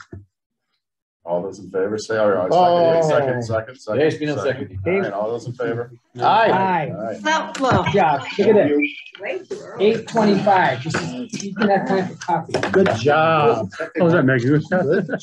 A: All those in favor, say, all right, second,
C: Oh.
A: second, second, second.
H: There's been a second.
A: All right, all those in favor?
E: Aye.
C: Aye.
A: All right.
C: Good job, look at it,
D: Way too
C: eight twenty-five, you can have time for coffee.
E: Good job.
F: Oh, is that Maggie? What's that?
E: Good